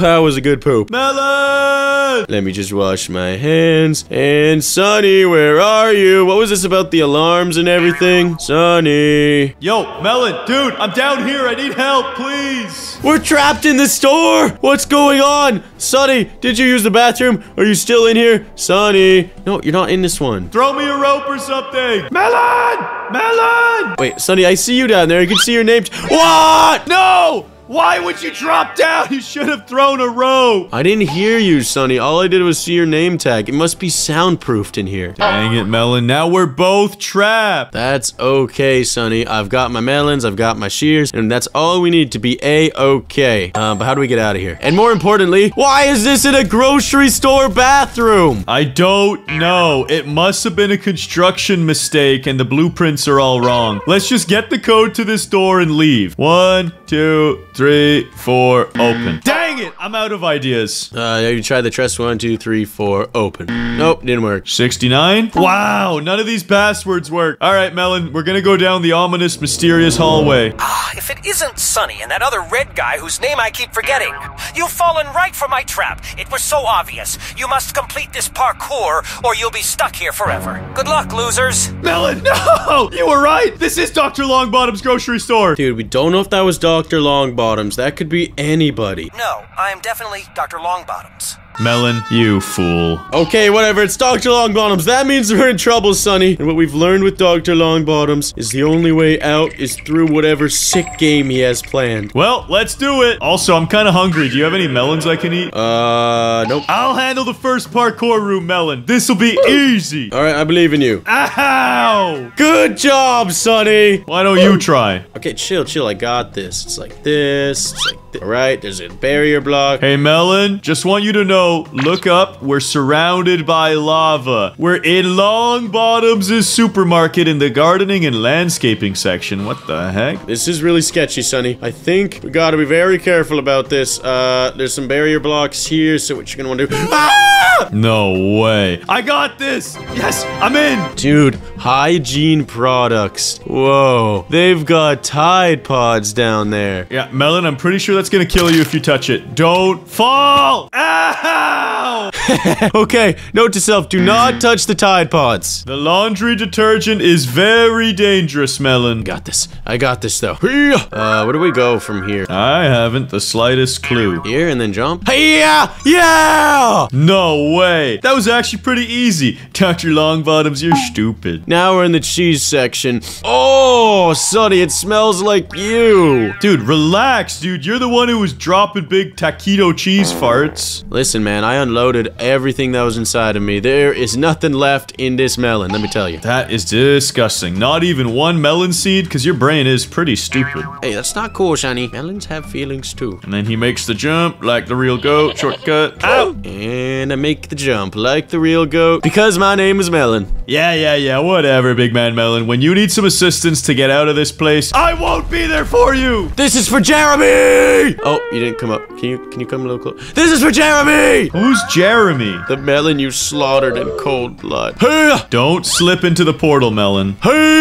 That was a good poop. Melon! Let me just wash my hands. And Sunny, where are you? What was this about the alarms and everything? Sunny. Yo, Melon, dude, I'm down here. I need help, please. We're trapped in the store. What's going on? Sunny, did you use the bathroom? Are you still in here? Sunny. No, you're not in this one. Throw me a rope or something. Melon! Melon! Wait, Sunny, I see you down there. I can see your name. What? No! Why would you drop down? You should have thrown a rope. I didn't hear you, Sunny. All I did was see your name tag. It must be soundproofed in here. Dang it, Melon. Now we're both trapped. That's okay, Sunny. I've got my melons, I've got my shears, and that's all we need to be a-okay. Uh, but how do we get out of here? And more importantly, why is this in a grocery store bathroom? I don't know. It must have been a construction mistake and the blueprints are all wrong. Let's just get the code to this door and leave. One, two, three, four, open. Dang it! I'm out of ideas. Uh, you try the trust one, two, three, four, open. Nope, didn't work. 69? Wow, none of these passwords work. All right, Melon, we're gonna go down the ominous, mysterious hallway. Ah, if it isn't Sunny and that other red guy whose name I keep forgetting. You've fallen right for my trap. It was so obvious. You must complete this parkour or you'll be stuck here forever. Good luck, losers. Melon, no! You were right! This is Dr. Longbottom's grocery store. Dude, we don't know if that was Dr. Longbottoms. That could be anybody. No, I am definitely Dr. Longbottoms. Melon, you fool. Okay, whatever. It's Dr. Longbottoms. That means we're in trouble, Sunny. And what we've learned with Dr. Longbottoms is the only way out is through whatever sick game he has planned. Well, let's do it. Also, I'm kind of hungry. Do you have any melons I can eat? Uh, nope. I'll handle the first parkour room, Melon. This'll be easy. All right, I believe in you. Ow! Good job, Sunny. Why don't you try? Okay, chill, chill. I got this. It's like this. It's like this. All right, there's a barrier block. Hey, Melon, just want you to know, look up. We're surrounded by lava. We're in Longbottom's supermarket in the gardening and landscaping section. What the heck? This is really sketchy, Sunny. I think we gotta be very careful about this. Uh, there's some barrier blocks here, so what you're gonna wanna do- Ah! No way. I got this. Yes, I'm in. Dude, hygiene products. Whoa. They've got Tide Pods down there. Yeah, Melon, I'm pretty sure that's gonna kill you if you touch it. Don't fall. Ow! okay, note to self, do not touch the Tide Pods. The laundry detergent is very dangerous, Melon. Got this. I got this, though. Uh, where do we go from here? I haven't the slightest clue. Here and then jump? Yeah! Yeah! No way. That was actually pretty easy. Dr. Longbottoms, you're stupid. Now we're in the cheese section. Oh, Sunny, it smells like you. Dude, relax, dude. You're the one who was dropping big taquito cheese farts. Listen, man, I unloaded everything that was inside of me. There is nothing left in this melon, let me tell you. That is disgusting. Not even one melon seed, because your brain is pretty stupid. Hey, that's not cool, Sunny. Melons have feelings too. And then he makes the jump like the real goat. Shortcut. Ow! And I make the jump like the real goat because my name is Melon. Yeah, yeah, yeah, whatever, big man Melon. When you need some assistance to get out of this place, I won't be there for you! This is for Jeremy! Jeremy! Oh, you didn't come up. Can you can you come a little closer? This is for Jeremy! Who's Jeremy? The melon you slaughtered in cold blood. Hey! Don't slip into the portal, Melon. Hey!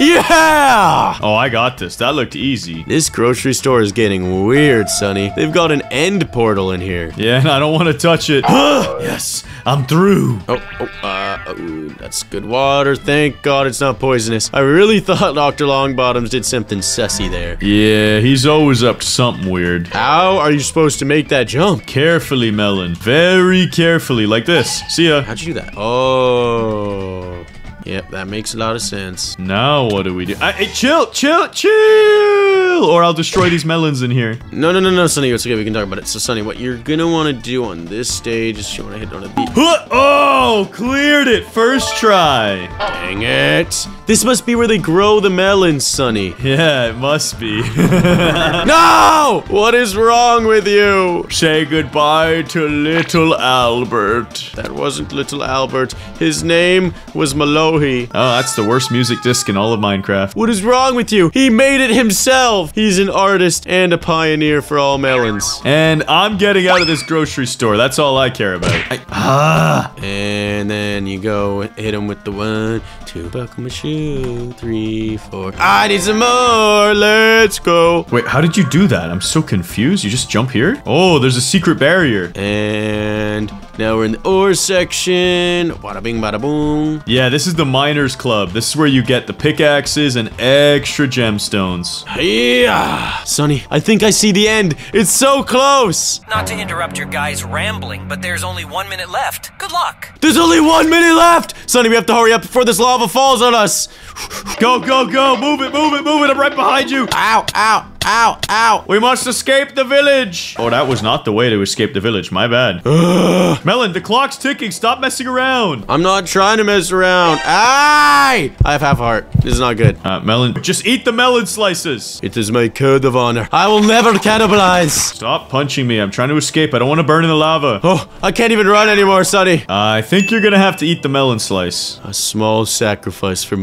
Yeah! Oh, I got this. That looked easy. This grocery store is getting weird, Sunny. They've got an end portal in here. Yeah, and I don't want to touch it. yes, I'm through. Oh, oh, uh, ooh, that's good water. Thank God it's not poisonous. I really thought Dr. Longbottoms did something sussy there. Yeah, he's always up to something weird. How are you supposed to make that jump? Carefully, Melon. Very carefully, like this. See ya. How'd you do that? Oh. Yep, that makes a lot of sense. Now what do we do? I, hey, chill, chill, chill! Or I'll destroy these melons in here. No, no, no, no, Sunny, it's okay, we can talk about it. So, Sunny, what you're gonna want to do on this stage is you want to hit one of these. Oh, cleared it. First try. Dang it. This must be where they grow the melons, Sunny. Yeah, it must be. no! What is wrong with you? Say goodbye to little Albert. That wasn't little Albert. His name was Mellohi. Oh, that's the worst music disc in all of Minecraft. What is wrong with you? He made it himself. He's an artist and a pioneer for all melons. And I'm getting out of this grocery store. That's all I care about. I, ah. And then you go hit him with the one, two, buckle my shoe, three, four. I need some more. Let's go. Wait, how did you do that? I'm so confused. You just jump here? Oh, there's a secret barrier. And now we're in the ore section. Bada bing, bada boom. Yeah, this is the miners club. This is where you get the pickaxes and extra gemstones. Yeah, Sunny, I think I see the end. It's so close. Not to interrupt your guys rambling, but there's only one minute left. Good luck. There's only one minute left. Sunny, we have to hurry up before this lava falls on us. Go, go, go. Move it, move it, move it. I'm right behind you. Ow, ow, ow, ow. We must escape the village. Oh, that was not the way to escape the village. My bad. Melon, the clock's ticking. Stop messing around. I'm not trying to mess around. Aye! I have half a heart. This is not good. Uh, melon, just eat the melon slices. It is my code of honor. I will never cannibalize. Stop punching me. I'm trying to escape. I don't want to burn in the lava. Oh, I can't even run anymore, Sunny. I think you're gonna have to eat the melon slice. A small sacrifice for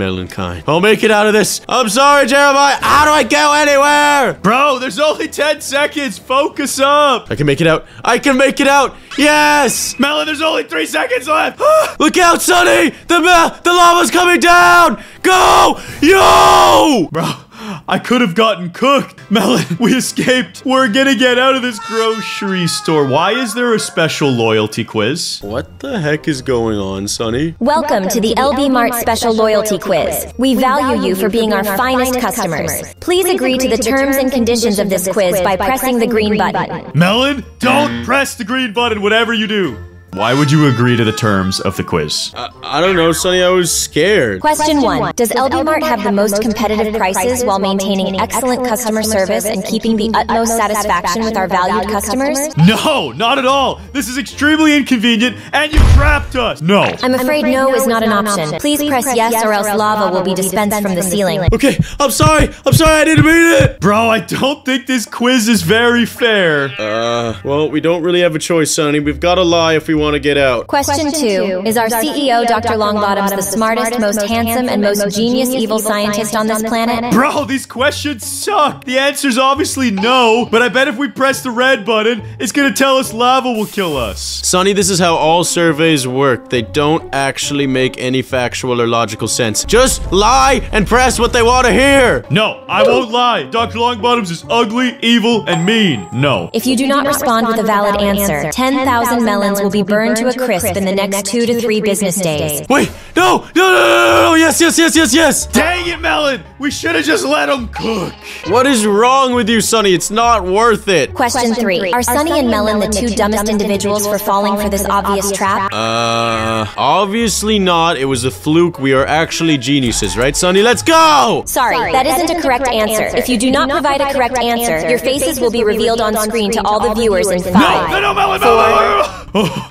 I'll make it out of this. I'm sorry, Jeremiah. How do I go anywhere? Bro, there's only 10 seconds. Focus up. I can make it out. I can make it out. Yes! Melon, there's only three seconds left. Look out, Sunny! The the lava's coming down! Go! Yo! Bro, I could have gotten cooked. Melon, we escaped. We're gonna get out of this grocery store. Why is there a special loyalty quiz? What the heck is going on, Sunny? Welcome to the LB Mart Special Loyalty Quiz. We value you for being our finest customers. Please agree to the terms and conditions of this quiz by pressing the green button. Melon, don't press the green button, whatever you do. Why would you agree to the terms of the quiz? I, I don't know, Sunny. I was scared. Question one Does LB Mart have the most competitive prices while maintaining an excellent customer service and keeping the utmost satisfaction with our valued customers? No, not at all. This is extremely inconvenient, and you trapped us. No. I'm afraid no is not an option. Please press yes or else lava will be dispensed from the ceiling. Okay, I'm sorry. I'm sorry. I didn't mean it. Bro, I don't think this quiz is very fair. Uh, well, we don't really have a choice, Sunny. We've got to lie if we want to get out. Question two Is our CEO, Dr. Longbottoms, the smartest, most handsome, and most genius evil scientist on this planet? Bro, these questions suck. The answer's obviously no, but I bet if we press the red button, it's gonna tell us lava will kill us. Sunny, this is how all surveys work. They don't actually make any factual or logical sense. Just lie and press what they want to hear. No, I won't lie. Dr. Longbottoms is ugly, evil, and mean. No. If you do not respond with a valid answer, 10,000 melons will be burned to a crisp in the next two to three business days. Wait, no, no, no, no, no, yes, yes, yes, yes, yes. Dang it, Melon. We should have just let him cook. What is wrong with you, Sunny? It's not worth it. Question three Are Sunny and Melon the two dumbest individuals for falling for this obvious trap? Uh, obviously not. It was a fluke. We are actually geniuses, right, Sunny? Let's go! Sorry, that isn't a correct answer. If you do not provide a correct answer, your faces will be revealed on screen to all the viewers in five. No,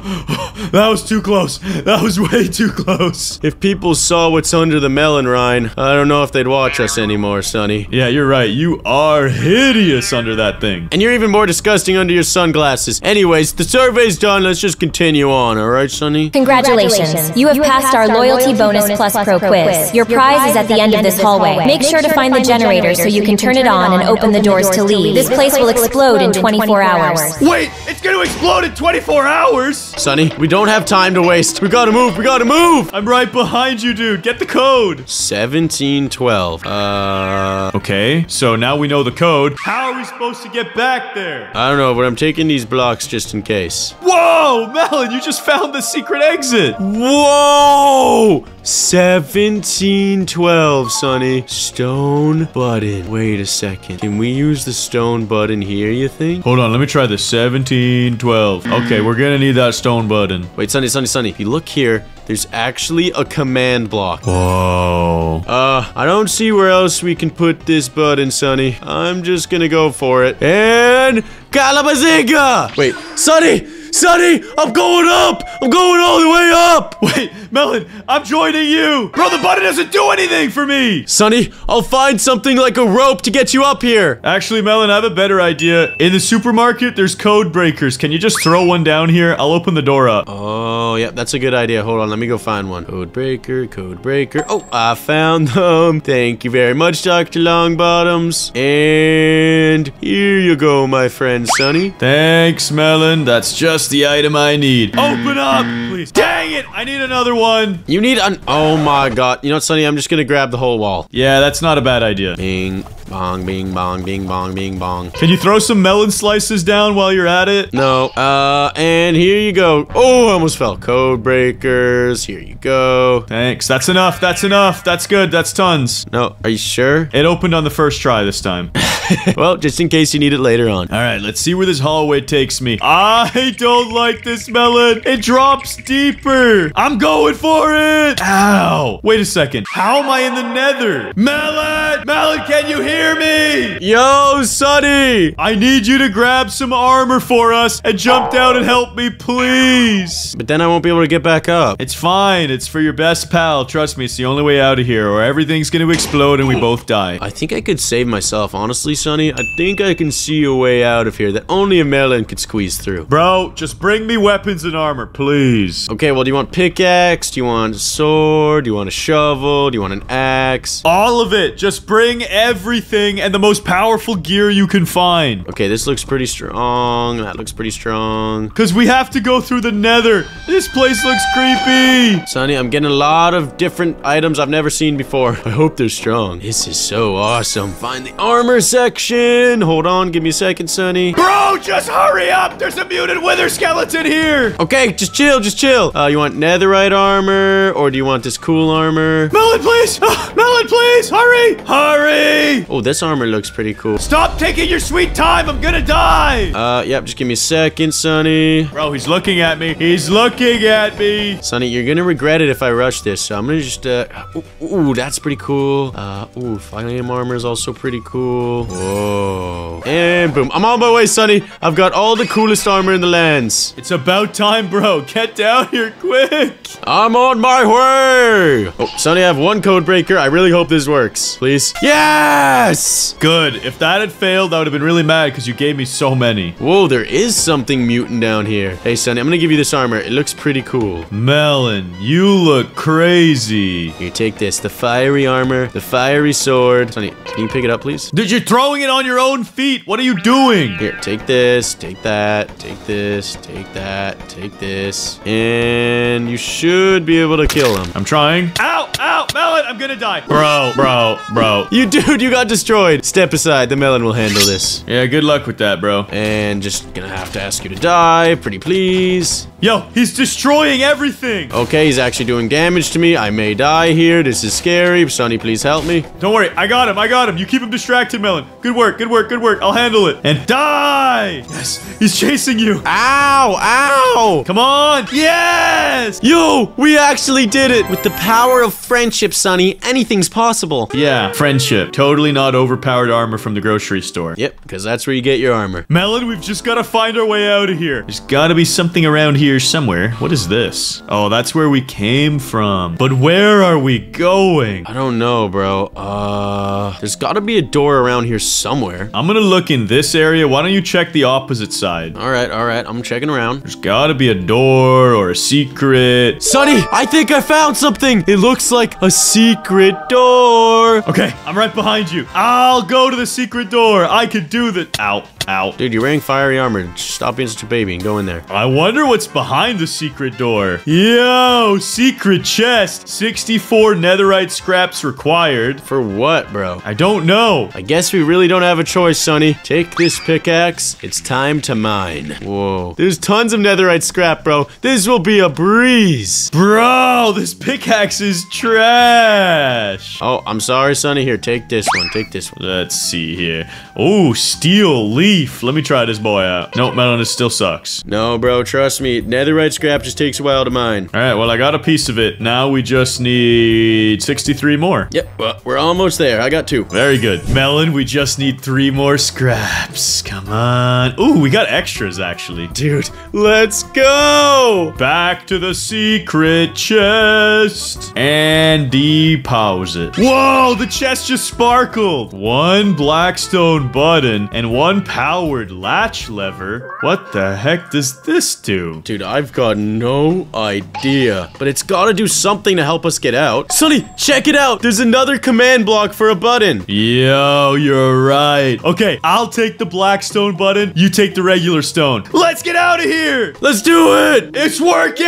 that was too close. That was way too close. If people saw what's under the melon rind, I don't know if they'd watch us anymore, Sunny. Yeah, you're right. You are hideous under that thing. And you're even more disgusting under your sunglasses. Anyways, the survey's done. Let's just continue on, alright, Sunny? Congratulations. You have passed our Loyalty Bonus Plus Pro quiz. Your prize is at the end of this hallway. Make sure to find the generator so you can turn it on and open the doors to leave. This place will explode in 24 hours. Wait, it's gonna explode in 24 hours. Sunny, we don't have time to waste. We gotta move, we gotta move! I'm right behind you, dude. Get the code. 1712. Uh. Okay, so now we know the code. How are we supposed to get back there? I don't know, but I'm taking these blocks just in case. Whoa, Melon, you just found the secret exit. Whoa! 1712, Sunny. Stone button. Wait a second. Can we use the stone button here, you think? Hold on, let me try the 1712. Okay, we're gonna need that stone button. Wait, Sunny, Sunny, Sonny. If you look here, there's actually a command block. Whoa. Uh, I don't see where else we can put this button, Sunny. I'm just gonna go for it. And Calabazinga! Wait, Sunny! Sunny! I'm going up! I'm going all the way up! Wait, Melon, I'm joining you. Bro, the button doesn't do anything for me. Sunny, I'll find something like a rope to get you up here. Actually, Melon, I have a better idea. In the supermarket, there's code breakers. Can you just throw one down here? I'll open the door up. Oh, yeah, that's a good idea. Hold on, let me go find one. Code breaker, code breaker. Oh, I found them. Thank you very much, Dr. Longbottoms. And here you go, my friend Sunny. Thanks, Melon. That's just the item I need. Open up, please. Dang it, I need another one. You need an- Oh my god. You know what, Sunny? I'm just gonna grab the whole wall. Yeah, that's not a bad idea. Bing, bong, bing, bong, bing, bong, bing, bong. Can you throw some melon slices down while you're at it? No. Uh, and here you go. Oh, I almost fell. Code breakers. Here you go. Thanks. That's enough. That's enough. That's good. That's tons. No, are you sure? It opened on the first try this time. well, just in case you need it later on. All right, let's see where this hallway takes me. I don't like this melon. It drops deeper. I'm going for it. Ow. Wait a second. How am I in the nether? Melon! Melon, can you hear me? Yo, Sunny! I need you to grab some armor for us and jump down and help me, please. But then I won't be able to get back up. It's fine. It's for your best pal. Trust me, it's the only way out of here, or everything's gonna explode and we both die. I think I could save myself, honestly, Sunny. I think I can see a way out of here that only a melon could squeeze through. Bro, just bring me weapons and armor, please. Okay, well, do you want pickaxe? Do you want a sword? Do you want a shovel? Do you want an axe? All of it. Just bring everything and the most powerful gear you can find. Okay, this looks pretty strong. That looks pretty strong. Because we have to go through the nether. This place looks creepy. Sunny, I'm getting a lot of different items I've never seen before. I hope they're strong. This is so awesome. Find the armor section. Hold on, give me a second, Sunny. Bro, just hurry up. There's a mutant wither skeleton here. Okay, just chill, just chill. Uh, you want netherite armor or do you want this cool armor? Melon, please. Ah, Melon, please. Hurry. Hurry. Oh, this armor looks pretty cool. Stop taking your sweet time. I'm gonna die. Uh, yep, just give me a second, Sunny. Bro, he's looking at me. He's looking at me. Sunny, you're gonna regret it if I rush this, so I'm gonna just, uh, ooh, ooh that's pretty cool. Uh, ooh, flame armor is also pretty cool. Whoa. And boom, I'm on my way, Sunny. I've got all the coolest armor in the lands. It's about time, bro. Get down here quick. I'm on my way. Oh, Sunny, I have one code breaker. I really hope this works. Please. Yes! Good. If that had failed, I would have been really mad because you gave me so many. Whoa, there is something mutant down here. Hey, Sunny, I'm gonna give you this armor. It looks pretty cool. Melon, you look crazy. Here, take this. The fiery armor, the fiery sword. Sunny, can you pick it up, please? Did you're throwing it on your own feet. What are you doing? Here, take this, take that, take this, take that, take this. And you should be able to kill him. I'm trying. Ow, ow, Melon, I'm gonna die. Bro, bro, bro. You dude, you got destroyed. Step aside, the melon will handle this. Yeah, good luck with that, bro. And just gonna have to ask you to die, pretty please. Yo, he's destroying everything. Okay, he's actually doing damage to me. I may die here. This is scary. Sunny, please help me. Don't worry, I got him, I got him. You keep him distracted, Melon. Good work, good work, good work. I'll handle it. And die! Yes, he's chasing you. Ow! Ow! Come on! Yes! Yo, we actually did it! With the power of friendship, Sunny, anything's possible. Yeah, friendship. Totally not overpowered armor from the grocery store. Yep, because that's where you get your armor. Melon, we've just got to find our way out of here. There's got to be something around here somewhere. What is this? Oh, that's where we came from. But where are we going? I don't know, bro. Uh, there's got to be a door around here somewhere. I'm gonna look in this area. Why don't you check the opposite side? All right, all right, I'm checking around. There's gotta be a door or a secret. Sunny, I think I found something. It looks like a secret door. Okay, I'm right behind you. I'll go to the secret door. I could do that. Ow, ow. Dude, you're wearing fiery armor. Just stop being such a baby and go in there. I wonder what's behind the secret door. Yo, secret chest. 64 netherite scraps required. For what, bro? I don't know. I guess we really don't have a choice, Sunny. Take this pickaxe. It's time to mine. Whoa. There's tons of netherite scrap, bro. This will be a breeze. Bro, this pickaxe is trash. Oh, I'm sorry, Sunny. Here, take this one. Take this one. Let's see here. Oh, steeleaf. Let me try this boy out. Nope, melon, it still sucks. No, bro, trust me. Netherite scrap just takes a while to mine. All right, well, I got a piece of it. Now we just need 63 more. Yep, well, we're almost there. I got two. Very good. Melon, we just need three more scraps. Come on. Ooh, we got extras, actually. Dude, let's go! Back to the secret chest. And deposit. Whoa, the chest just sparkled. One blackstone button and one powered latch lever. What the heck does this do? Dude, I've got no idea. But it's gotta do something to help us get out. Sunny, check it out! There's another command block for a button. Yo, you're right. Okay, I'll take the black stone button. You take the regular stone. Let's get out of here. Let's do it! It's working.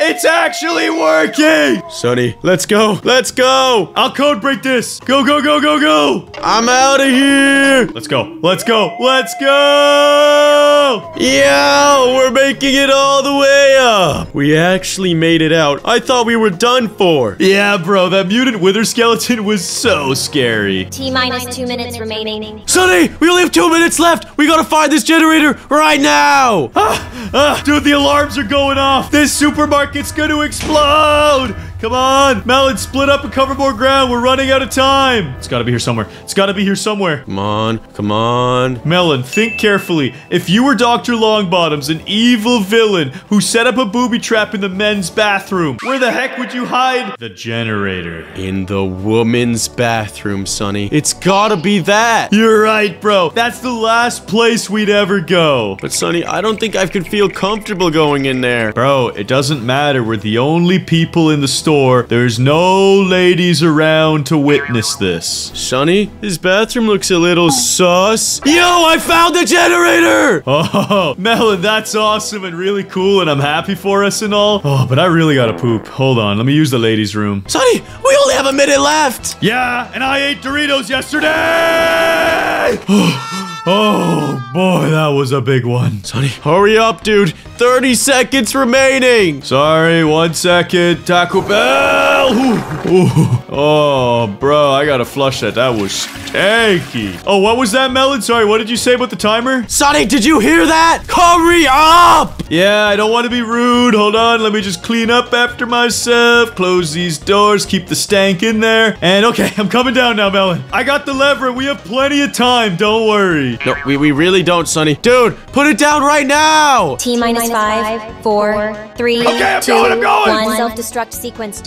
It's actually working. Sunny, let's go. Let's go! I'll code break this. Go, go, go, go, go. I'm out of here! Let's go. Let's go. Let's go. Yeah, we're making it all the way up. We actually made it out. I thought we were done for. Yeah, bro, that mutant wither skeleton was so scary. T minus two minutes remaining. Sunny, we only have two minutes left. We gotta find this generator right now. Ah, ah, dude, the alarms are going off. This supermarket's gonna explode. Come on, Melon, split up and cover more ground. We're running out of time. It's gotta be here somewhere. It's gotta be here somewhere. Come on, come on. Melon, think carefully. If you were Dr. Longbottoms, an evil villain who set up a booby trap in the men's bathroom, where the heck would you hide? The generator. In the woman's bathroom, Sunny. It's gotta be that. You're right, bro. That's the last place we'd ever go. But Sunny, I don't think I could feel comfortable going in there. Bro, it doesn't matter. We're the only people in the store. There's no ladies around to witness this. Sunny, his bathroom looks a little sus. Yo, I found the generator! Oh, Melon, that's awesome and really cool, and I'm happy for us and all. Oh, but I really gotta poop. Hold on, let me use the ladies' room. Sunny, we only have a minute left. Yeah, and I ate Doritos yesterday! Oh, Oh boy, that was a big one. Sunny, hurry up, dude. 30 seconds remaining. Sorry, one second. Taco Bell. Ooh, ooh. Oh, bro, I gotta flush that. That was stanky. Oh, what was that, Melon? Sorry, what did you say about the timer? Sunny, did you hear that? Hurry up! Yeah, I don't want to be rude. Hold on, let me just clean up after myself. Close these doors, keep the stank in there. And okay, I'm coming down now, Melon. I got the lever. We have plenty of time. Don't worry. No, we, we really don't, Sunny. Dude, put it down right now! T minus five, four, three, Okay, I'm two, going, I'm going. one. Self-destruct sequence.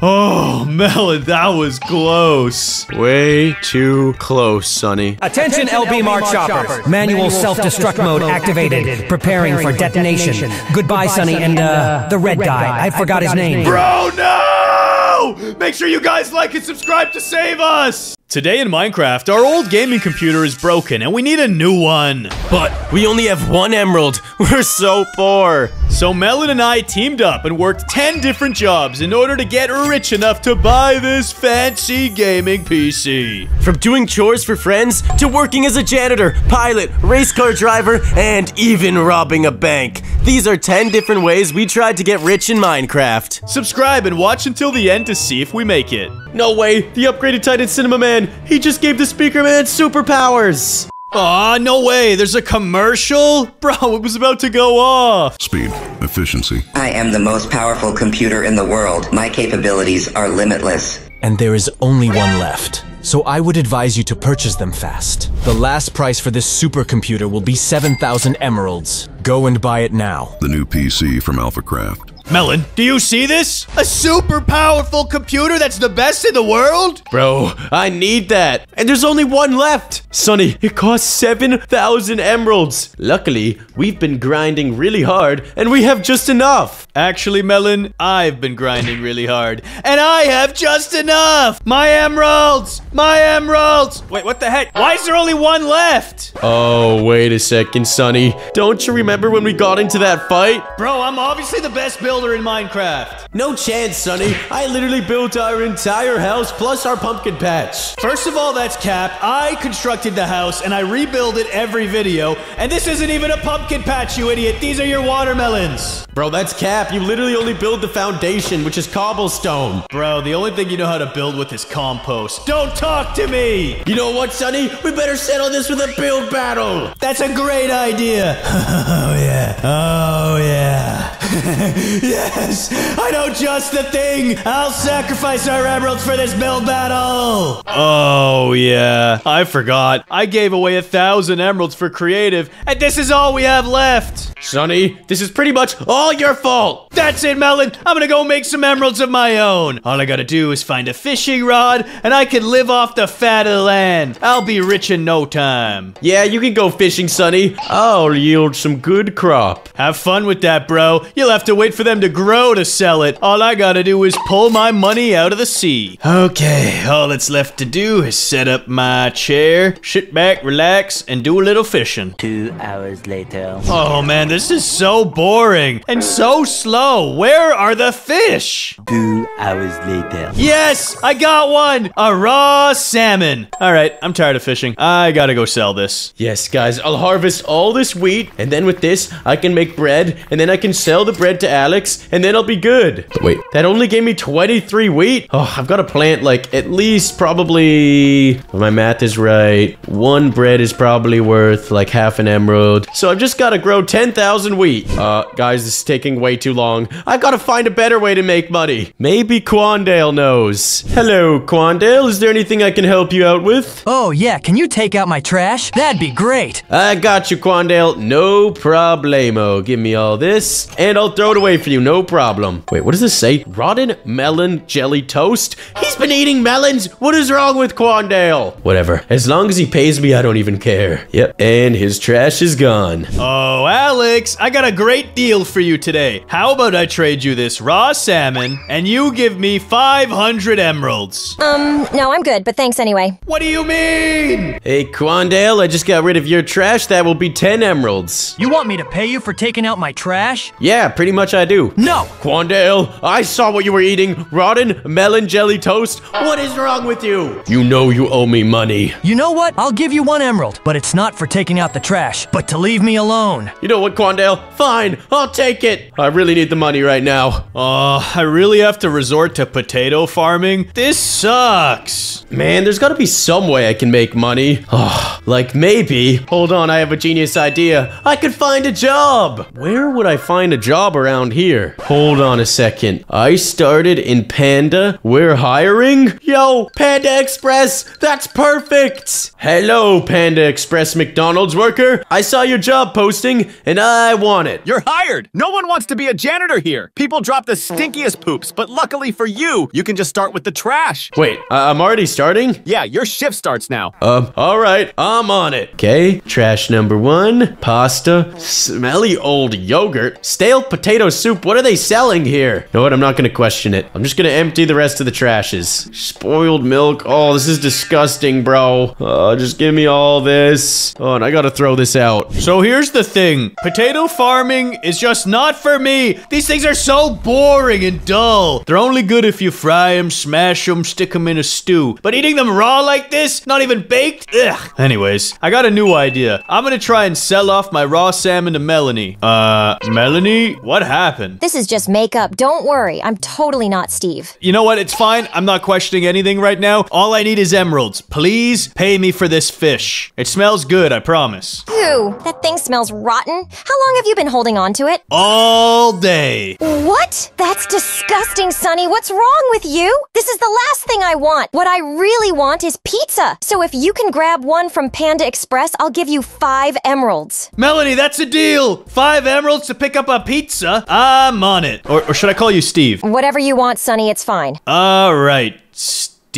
Oh, Melon, that was close. Way too close, Sunny. Attention LB Mart shoppers. Manual self-destruct mode activated. Preparing for detonation. Goodbye, Sunny, and uh, the red guy. I forgot his name. Bro, no! Make sure you guys like and subscribe to save us! Today in Minecraft, our old gaming computer is broken and we need a new one. But we only have one emerald. We're so poor. So Melon and I teamed up and worked 10 different jobs in order to get rich enough to buy this fancy gaming PC. From doing chores for friends to working as a janitor, pilot, race car driver, and even robbing a bank. These are 10 different ways we tried to get rich in Minecraft. Subscribe and watch until the end to see if we make it. No way, the upgraded Titan Cinema Man man! He just gave the speaker man superpowers! Aw, no way. There's a commercial? Bro, it was about to go off. Speed, efficiency. I am the most powerful computer in the world. My capabilities are limitless. And there is only one left. So I would advise you to purchase them fast. The last price for this supercomputer will be 7,000 emeralds. Go and buy it now. The new PC from AlphaCraft. Melon, do you see this? A super powerful computer that's the best in the world? Bro, I need that. And there's only one left. Sunny, it costs 7,000 emeralds. Luckily, we've been grinding really hard and we have just enough. Actually, Melon, I've been grinding really hard. And I have just enough! My emeralds! My emeralds! Wait, what the heck? Why is there only one left? Oh, wait a second, Sunny. Don't you remember when we got into that fight? Bro, I'm obviously the best builder in Minecraft. No chance, Sunny. I literally built our entire house plus our pumpkin patch. First of all, that's cap. I constructed the house and I rebuild it every video. And this isn't even a pumpkin patch, you idiot. These are your watermelons. Bro, that's cap. You literally only build the foundation, which is cobblestone. Bro, the only thing you know how to build with is compost. Don't talk to me! You know what, Sunny? We better settle this with a build battle. That's a great idea. oh, yeah. Oh, yeah. yes, I know just the thing. I'll sacrifice our emeralds for this build battle. Oh, yeah. I forgot. I gave away a thousand emeralds for creative, and this is all we have left. Sunny, this is pretty much all your fault. That's it, Melon. I'm gonna go make some emeralds of my own. All I gotta do is find a fishing rod, and I can live off the fat of the land. I'll be rich in no time. Yeah, you can go fishing, Sunny. I'll yield some good crop. Have fun with that, bro. You'll have to wait for them to grow to sell it. All I gotta do is pull my money out of the sea. Okay, all that's left to do is set up my chair, sit back, relax, and do a little fishing. Two hours later. Oh man, this is so boring and so slow. Where are the fish? Two hours later. Yes, I got one! A raw salmon. All right, I'm tired of fishing. I gotta go sell this. Yes, guys, I'll harvest all this wheat, and then with this, I can make bread, and then I can sell the bread to Alex, and then I'll be good. But wait, that only gave me 23 wheat? Oh, I've got to plant like at least probably, if my math is right, one bread is probably worth like half an emerald. So I've just got to grow 10,000 wheat. Uh, guys, this is taking way too long. I've got to find a better way to make money. Maybe Quandale knows. Hello, Quandale. Is there anything I can help you out with? Oh, yeah, can you take out my trash? That'd be great. I got you, Quandale. No problemo. Give me all this, and I'll throw it away for you. No problem. Wait, what does this say? Rotten melon jelly toast? He's been eating melons. What is wrong with Quandale? Whatever. As long as he pays me, I don't even care. Yep, and his trash is gone. Oh, Alex, I got a great deal for you today. How about I trade you this raw salmon, and you give me 500 emeralds? Um, no, I'm good, but thanks anyway. What do you mean? Hey, Quandale, I just got rid of your trash. That will be 10 emeralds. You want me to pay you for taking out my trash? Yeah, pretty much I do. No! Quandale, I saw what you were eating. Rotten melon jelly toast. What is wrong with you? You know you owe me money. You know what? I'll give you one emerald, but it's not for taking out the trash, but to leave me alone. You know what, Quandale? Fine, I'll take it. I really need the money right now. Oh, I really have to resort to potato farming? This sucks. Man, there's gotta be some way I can make money. Oh, like maybe. Hold on, I have a genius idea. I could find a job. Where would I find a job around here? Hold on a second. I started in Panda. We're hiring? Yo, Panda Express. That's perfect. Hello, Panda Express McDonald's worker. I saw your job posting and I want it. You're hired. No one wants to be a janitor here. People drop the stinkiest poops, but luckily for you, you can just start with the trash. Wait, I- I'm already starting? Yeah, your shift starts now. Um, all right, I'm on it. Okay, trash number one, pasta, smelly old yogurt, stale potato soup. What are they selling here? You know what? I'm not gonna question it. I'm just gonna empty the rest of the trashes. Spoiled milk. Oh, this is disgusting, bro. Uh, just give me all this. Oh, and I gotta throw this out. So here's the thing. Potato farming is just not for me. These things are so boring and dull. They're only good if you fry them, smash them, stick them in a stew. But eating them raw like this, not even baked? Ugh. Anyways, I got a new idea. I'm gonna try and sell off my raw salmon to Melanie. Uh, Melanie, What happened? This is just makeup. Don't worry. I'm totally not Steve. You know what? It's fine. I'm not questioning anything right now. All I need is emeralds. Please pay me for this fish. It smells good, I promise. Ew, that thing smells rotten. How long have you been holding on to it? All day. What? That's disgusting, Sunny. What's wrong with you? This is the last thing I want. What I really want is pizza. So if you can grab one from Panda Express, I'll give you five emeralds. Melanie, that's a deal. Five emeralds to pick up a pizza. I'm on it. Or, or should I call you Steve? Whatever you want, Sunny, it's fine. All right.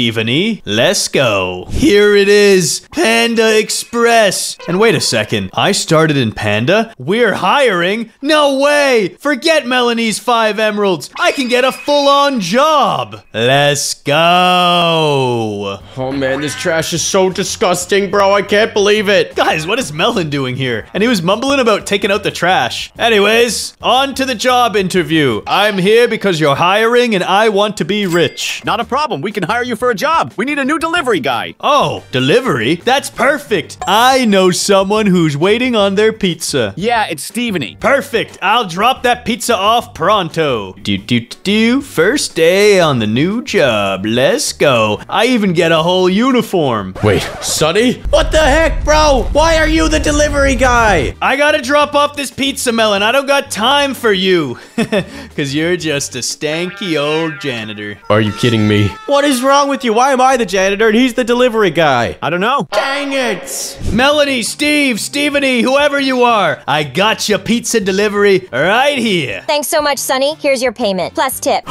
Stephanie, let's go. Here it is, Panda Express. And wait a second, I started in Panda? We're hiring? No way! Forget Melanie's five emeralds. I can get a full-on job. Let's go. Oh man, this trash is so disgusting, bro. I can't believe it. Guys, what is Melon doing here? And he was mumbling about taking out the trash. Anyways, on to the job interview. I'm here because you're hiring and I want to be rich. Not a problem. We can hire you for a job. We need a new delivery guy. Oh, delivery? That's perfect. I know someone who's waiting on their pizza. Yeah, it's Stephanie. Perfect. I'll drop that pizza off pronto. Do do do do. First day on the new job. Let's go. I even get a whole uniform. Wait, Sunny? What the heck, bro? Why are you the delivery guy? I gotta drop off this pizza melon. I don't got time for you. Cause you're just a stanky old janitor. Are you kidding me? What is wrong with you? Why am I the janitor and he's the delivery guy? I don't know. Dang it! Melanie, Steve, Stephanie, whoever you are, I got your pizza delivery right here. Thanks so much, Sunny. Here's your payment, plus tip.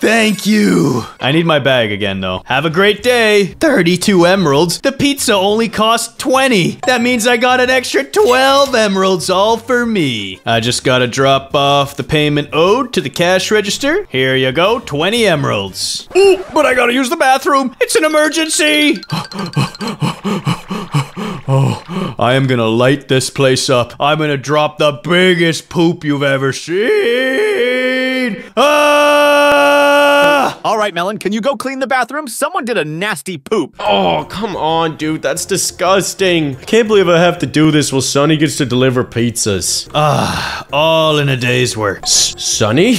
Thank you. I need my bag again, though. Have a great day. 32 emeralds. The pizza only cost 20. That means I got an extra 12 emeralds all for me. I just gotta drop off the payment owed to the cash register. Here you go, 20 emeralds. Ooh, but I gotta use the bathroom. It's an emergency. Oh, I am gonna light this place up. I'm gonna drop the biggest poop you've ever seen. Ah! All right, Melon, can you go clean the bathroom? Someone did a nasty poop. Oh, come on, dude. That's disgusting. Can't believe I have to do this while Sunny gets to deliver pizzas. Ah, all in a day's work. Sunny?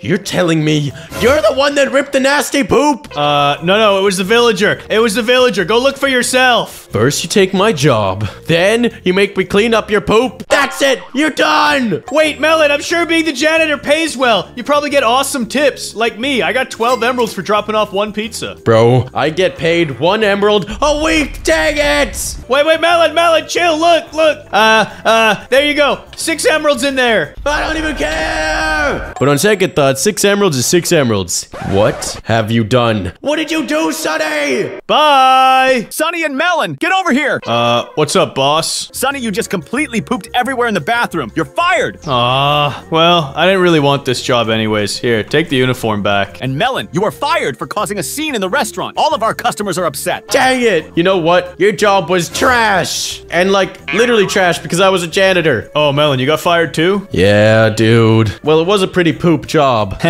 You're telling me you're the one that ripped the nasty poop? Uh, no, no, it was the villager. It was the villager. Go look for yourself. First, you take my job. Then, you make me clean up your poop. That's it. You're done. Wait, Melon, I'm sure being the janitor pays well. You probably get awesome tips. Like me, I got 12 emeralds for dropping off one pizza. Bro, I get paid one emerald a week. Dang it. Wait, wait, Melon, Melon, chill. Look, look. Uh, uh, there you go. Six emeralds in there. I don't even care. But on second thought, six emeralds is six emeralds. What have you done? What did you do, Sunny? Bye. Sunny and Melon, get over here. Uh, what's up, boss? Sunny, you just completely pooped everywhere in the bathroom. You're fired. Ah, well, I didn't really want this job anyways. Here, take the uniform back. And Melon, you are fired for causing a scene in the restaurant. All of our customers are upset. Dang it. You know what? Your job was trash. And like, literally trash because I was a janitor. Oh, Melon, you got fired too? Yeah, dude. Well, it was a pretty poop job.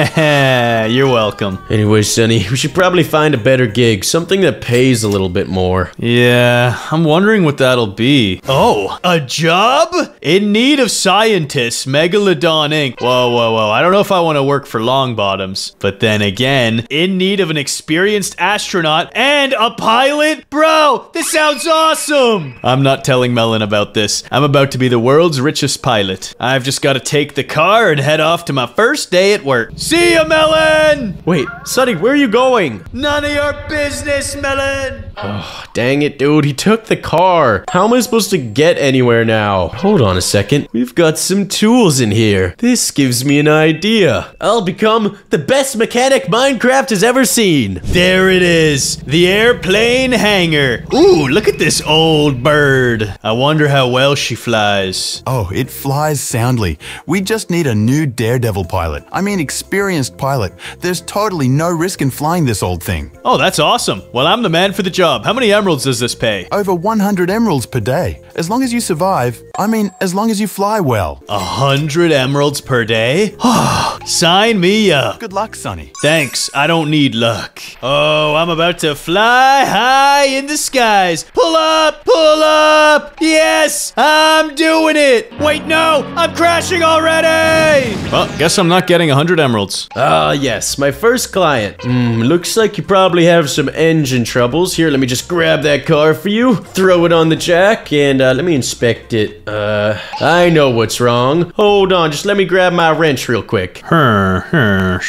You're welcome. Anyway, Sunny, we should probably find a better gig. Something that pays a little bit more. Yeah, I'm wondering what that'll be. Oh, a job? In need of scientists, Megalodon Inc. Whoa, whoa, whoa. I don't know if I want to work for Longbottoms. But then again, in need of an experienced astronaut and a pilot? Bro, this sounds awesome! I'm not telling Melon about this. I'm about to be the world's richest pilot. I've just got to take the car and head off to my first day at work. See ya, Melon! Wait, Sunny, where are you going? None of your business, Melon! Oh, dang it, dude. He took the car. How am I supposed to get anywhere now? Hold on a second. We've got some tools in here. This gives me an idea. I'll become the best mechanic Minecraft has ever seen. There it is. The airplane hangar. Ooh, look at this old bird. I wonder how well she flies. Oh, it flies soundly. We just need a new daredevil pilot. I mean, experienced pilot. There's totally no risk in flying this old thing. Oh, that's awesome. Well, I'm the man for the job. How many emeralds does this pay? Over 100 emeralds per day. As long as you survive, I mean, as long as you fly well. A hundred emeralds per day? Sign me up. Good luck, Sunny. Thanks, I don't need luck. Oh, I'm about to fly high in the skies. Pull up, pull up. Yes, I'm doing it. Wait, no, I'm crashing already. Well, guess I'm not getting 100 emeralds. Ah, yes, my first client. Hmm, looks like you probably have some engine troubles. Here, let me just grab that car for you, throw it on the jack, and uh, let me inspect it. Uh, I know what's wrong. Hold on, just let me grab my wrench real quick.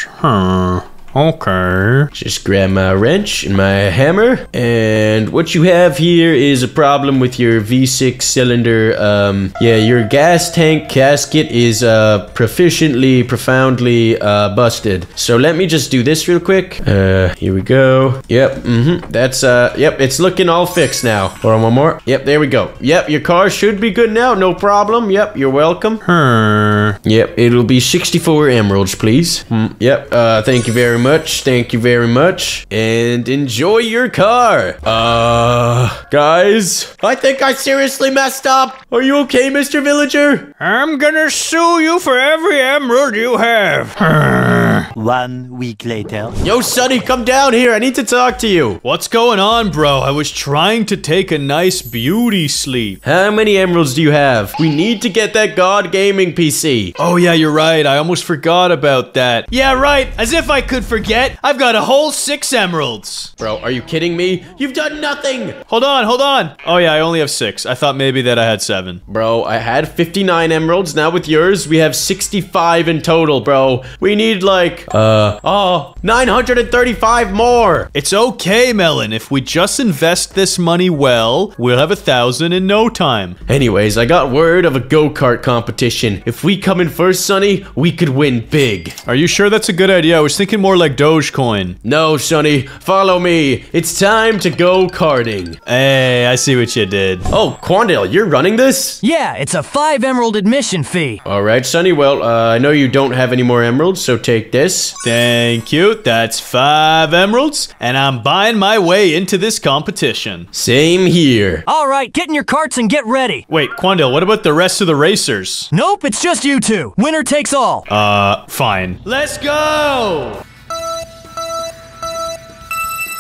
Huh. Okay. Just grab my wrench and my hammer. And what you have here is a problem with your V6 cylinder. Um, yeah, your gas tank casket is uh, proficiently, profoundly uh, busted. So let me just do this real quick. Uh, here we go. Yep, mm-hmm. That's, uh, yep, it's looking all fixed now. Hold on, one more. Yep, there we go. Yep, your car should be good now. No problem. Yep, you're welcome. Hmm. Yep, it'll be 64 emeralds, please. Hmm, yep, uh, thank you very much. Thank you very much. And enjoy your car. Uh, guys, I think I seriously messed up. Are you okay, Mr. Villager? I'm gonna sue you for every emerald you have. One week later. Yo, Sunny, come down here. I need to talk to you. What's going on, bro? I was trying to take a nice beauty sleep. How many emeralds do you have? We need to get that God Gaming PC. Oh, yeah, you're right. I almost forgot about that. Yeah, right. As if I could forget. I've got a whole six emeralds. Bro, are you kidding me? You've done nothing. Hold on, hold on. Oh, yeah, I only have six. I thought maybe that I had seven. Bro, I had 59 emeralds. Now with yours, we have 65 in total, bro. We need like, uh, oh, 935 more. It's okay, Melon. If we just invest this money well, we'll have a thousand in no time. Anyways, I got word of a go-kart competition. If we come in first, Sunny, we could win big. Are you sure that's a good idea? I was thinking more like Dogecoin. No, Sunny, follow me. It's time to go karting. Hey, I see what you did. Oh, Quandale, you're running this? Yeah, it's a five emerald admission fee. All right, Sunny. Well, uh, I know you don't have any more emeralds, so take this. Thank you. That's five emeralds, and I'm buying my way into this competition. Same here. All right, get in your carts and get ready. Wait, Quandale, what about the rest of the racers? Nope, it's just you two. Winner takes all. Uh, fine. Let's go!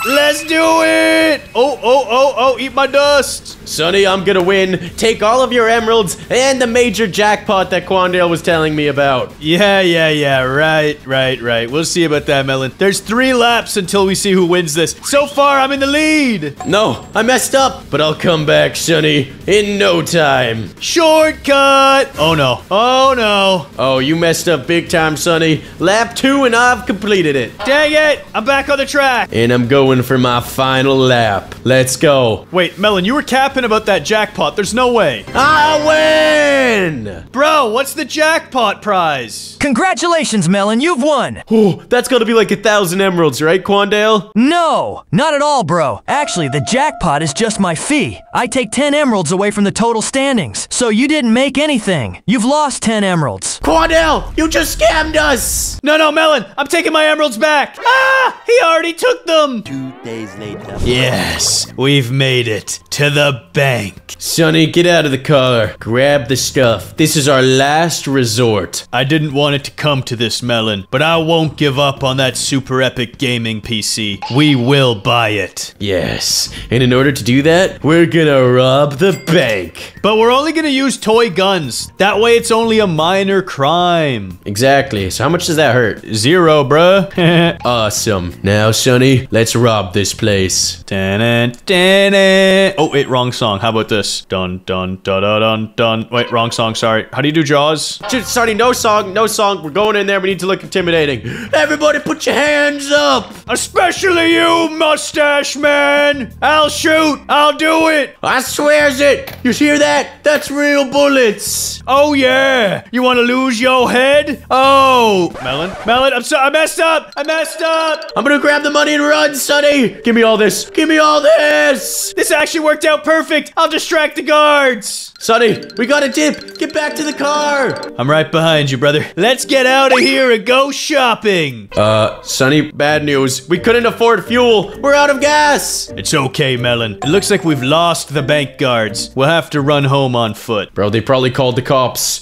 Let's do it! Oh, oh, oh, oh, eat my dust! Sunny, I'm gonna win. Take all of your emeralds and the major jackpot that Quandale was telling me about. Yeah, yeah, yeah, right, right, right. We'll see about that, Melon. There's three laps until we see who wins this. So far, I'm in the lead! No, I messed up, but I'll come back, Sunny, in no time. Shortcut! Oh no, oh no. Oh, you messed up big time, Sunny. Lap two and I've completed it. Dang it! I'm back on the track! And I'm going for my final lap. Let's go. Wait, Melon, you were capping about that jackpot. There's no way. I win! Bro, what's the jackpot prize? Congratulations, Melon, you've won. Oh, that's gotta be like a thousand emeralds, right, Quandale? No, not at all, bro. Actually, the jackpot is just my fee. I take 10 emeralds away from the total standings. So you didn't make anything. You've lost 10 emeralds. Quandale, you just scammed us! No, no, Melon, I'm taking my emeralds back. Ah, he already took them. Two days later. Yes, we've made it to the bank. Sunny, get out of the car. Grab the stuff. This is our last resort. I didn't want it to come to this, Melon, but I won't give up on that super epic gaming PC. We will buy it. Yes, and in order to do that, we're gonna rob the bank. But we're only gonna use toy guns. That way it's only a minor crime. Exactly. So how much does that hurt? Zero, bruh. awesome. Now, Sunny, let's rob this place. Dun, dun, dun. Oh, wait, wrong song. How about this? Dun, dun, dun, dun, dun, dun. Wait, wrong song, sorry. How do you do Jaws? Just, Sunny, no song, no song. We're going in there. We need to look intimidating. Everybody put your hands up. Especially you, mustache man. I'll shoot. I'll do it. I swears it. You hear that? That's real bullets. Oh, yeah. You want to lose your head? Oh. Melon? Melon, I'm sorry. I messed up. I messed up. I'm gonna grab the money and run, Sunny. Give me all this. Give me all this. This actually worked out perfect. I'll distract the guards. Sunny, we got a dip. Get back to the car. I'm right behind you, brother. Let's get out of here and go shopping. Uh, Sunny, bad news. We couldn't afford fuel. We're out of gas. It's okay, Melon. It looks like we've lost the bank guards. We'll have to run home on foot. Bro, they probably called the cops.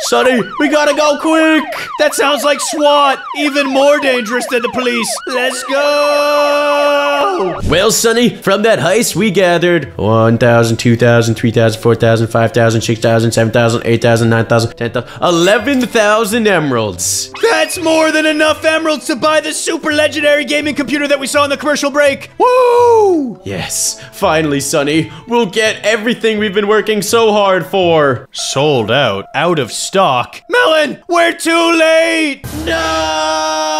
Sunny, we gotta go quick! That sounds like SWAT! Even more dangerous than the police! Let's go! Well, Sunny, from that heist, we gathered 1,000, 2,000, 3,000, 4,000, 5,000, 6,000, 7,000, 8,000, 9,000, 10,000, 11,000 emeralds. That's more than enough emeralds to buy the super legendary gaming computer that we saw in the commercial break! Woo! Yes, finally, Sunny, we'll get everything we've been working so hard for. Sold out, out of stock. Melon, we're too late! No!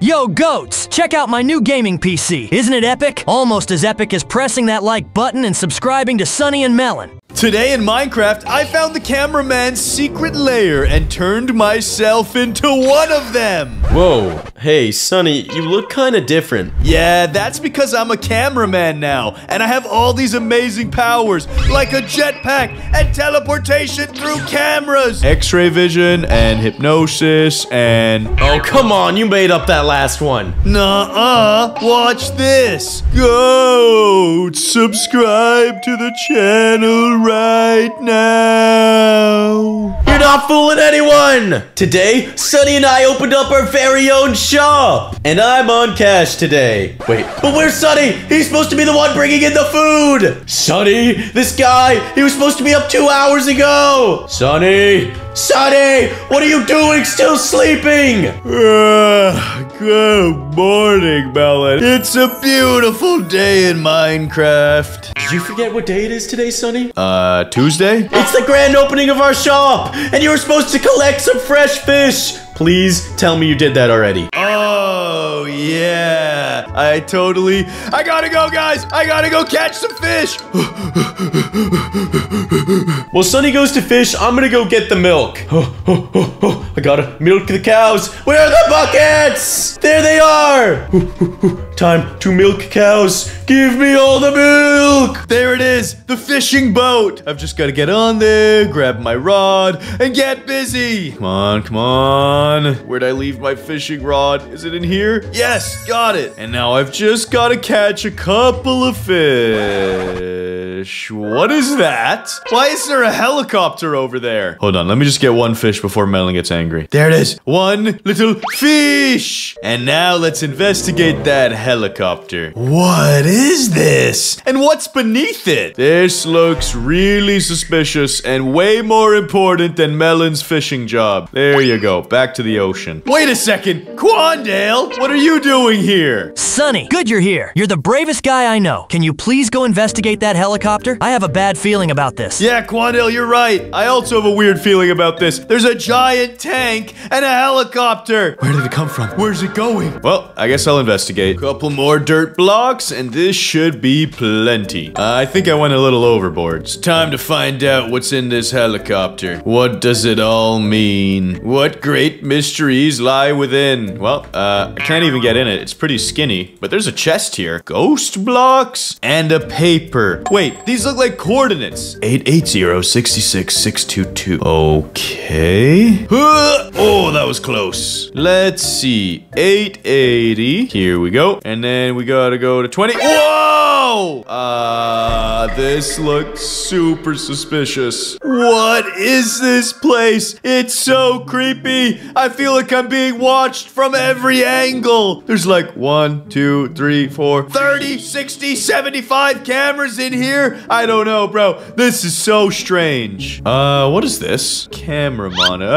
Yo, goats! Check out my new gaming PC. Isn't it epic? Almost as epic as pressing that like button and subscribing to Sunny and Melon. Today in Minecraft, I found the cameraman's secret lair and turned myself into one of them. Whoa, hey, Sunny, you look kinda different. Yeah, that's because I'm a cameraman now, and I have all these amazing powers, like a jetpack and teleportation through cameras, x-ray vision and hypnosis and... Oh, come on, you made up that last one. Nuh-uh, watch this. Go, subscribe to the channel right now. You're not fooling anyone! Today, Sunny and I opened up our very own shop! And I'm on cash today. Wait, but where's Sunny? He's supposed to be the one bringing in the food! Sunny, this guy, he was supposed to be up two hours ago! Sunny! Sunny! What are you doing? Still sleeping? Uh, good morning, Melon. It's a beautiful day in Minecraft. Did you forget what day it is today, Sunny? Uh, Tuesday? It's the grand opening of our shop! And you were supposed to collect some fresh fish! Please tell me you did that already. Oh, yeah. I totally... I gotta go, guys. I gotta go catch some fish. While Sunny goes to fish, I'm gonna go get the milk. I gotta milk the cows. Where are the buckets? There they are. Time to milk cows. Give me all the milk. There it is, the fishing boat. I've just gotta get on there, grab my rod, and get busy. Come on, come on. Where'd I leave my fishing rod? Is it in here? Yes, got it. And now I've just gotta catch a couple of fish. What is that? Why is there a helicopter over there? Hold on, let me just get one fish before Melon gets angry. There it is. One little fish. And now let's investigate that helicopter. What is this? And what's beneath it? This looks really suspicious and way more important than Melon's fishing job. There you go. Back to the ocean. Wait a second. Quandale, what are you doing here? Sunny, good you're here. You're the bravest guy I know. Can you please go investigate that helicopter? I have a bad feeling about this. Yeah, Quandale, you're right. I also have a weird feeling about this. There's a giant tank and a helicopter. Where did it come from? Where's it going? Well, I guess I'll investigate. Couple more dirt blocks, and this should be plenty. Uh, I think I went a little overboard. It's time to find out what's in this helicopter. What does it all mean? What great mysteries lie within? Well, uh, I can't even get in it. It's pretty skinny, but there's a chest here. Ghost blocks and a paper. Wait, these look like coordinates. 880-66622. Okay. Oh, that was close. Let's see. 880. Here we go. And then we gotta go to 20. Whoa! Uh, this looks super suspicious. What is this place? It's so creepy. I feel like I'm being watched from every angle. There's like one, two, three, four, 30, 60, 75 cameras in here. I don't know, bro. This is so strange. Uh, what is this? Camera monitor.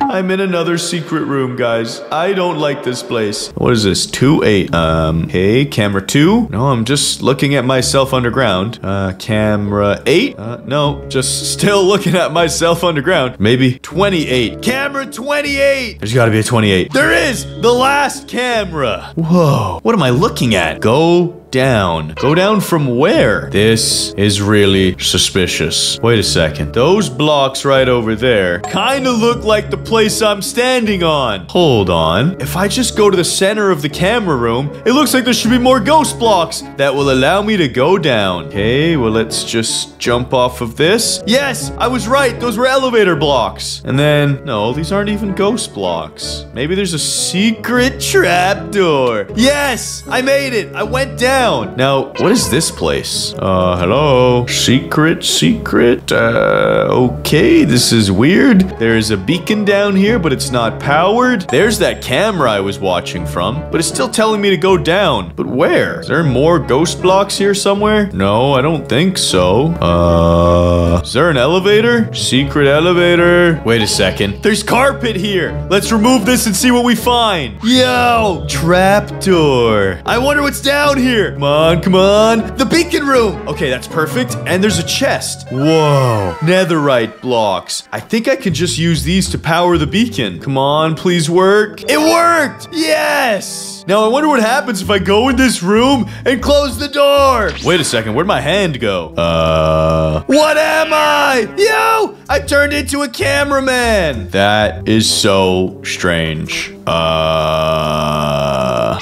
I'm in another secret room, guys. I don't like this place. What is this? 2-8. Um, hey, camera 2? No, I'm just looking at myself underground. Uh, camera 8? Uh, no, just still looking at myself underground. Maybe 28. Camera 28! There's gotta be a 28. There is! The last camera! Whoa, what am I looking at? Go down. Go down from where? This is really suspicious. Wait a second. Those blocks right over there kind of look like the place I'm standing on. Hold on. If I just go to the center of the camera room, it looks like there should be more ghost blocks that will allow me to go down. Okay, well, let's just jump off of this. Yes, I was right. Those were elevator blocks. And then, no, these aren't even ghost blocks. Maybe there's a secret trap door. Yes, I made it. I went down. Down. Now, what is this place? Uh, hello? Secret, secret. Uh, okay, this is weird. There's a beacon down here, but it's not powered. There's that camera I was watching from, but it's still telling me to go down. But where? Is there more ghost blocks here somewhere? No, I don't think so. Uh, is there an elevator? Secret elevator. Wait a second. There's carpet here. Let's remove this and see what we find. Yo, trapdoor. I wonder what's down here. Come on, come on. The beacon room. Okay, that's perfect. And there's a chest. Whoa. Netherite blocks. I think I can just use these to power the beacon. Come on, please work. It worked. Yes. Now I wonder what happens if I go in this room and close the door. Wait a second, where'd my hand go? Uh, what am I? Yo, I turned into a cameraman. That is so strange. Uh,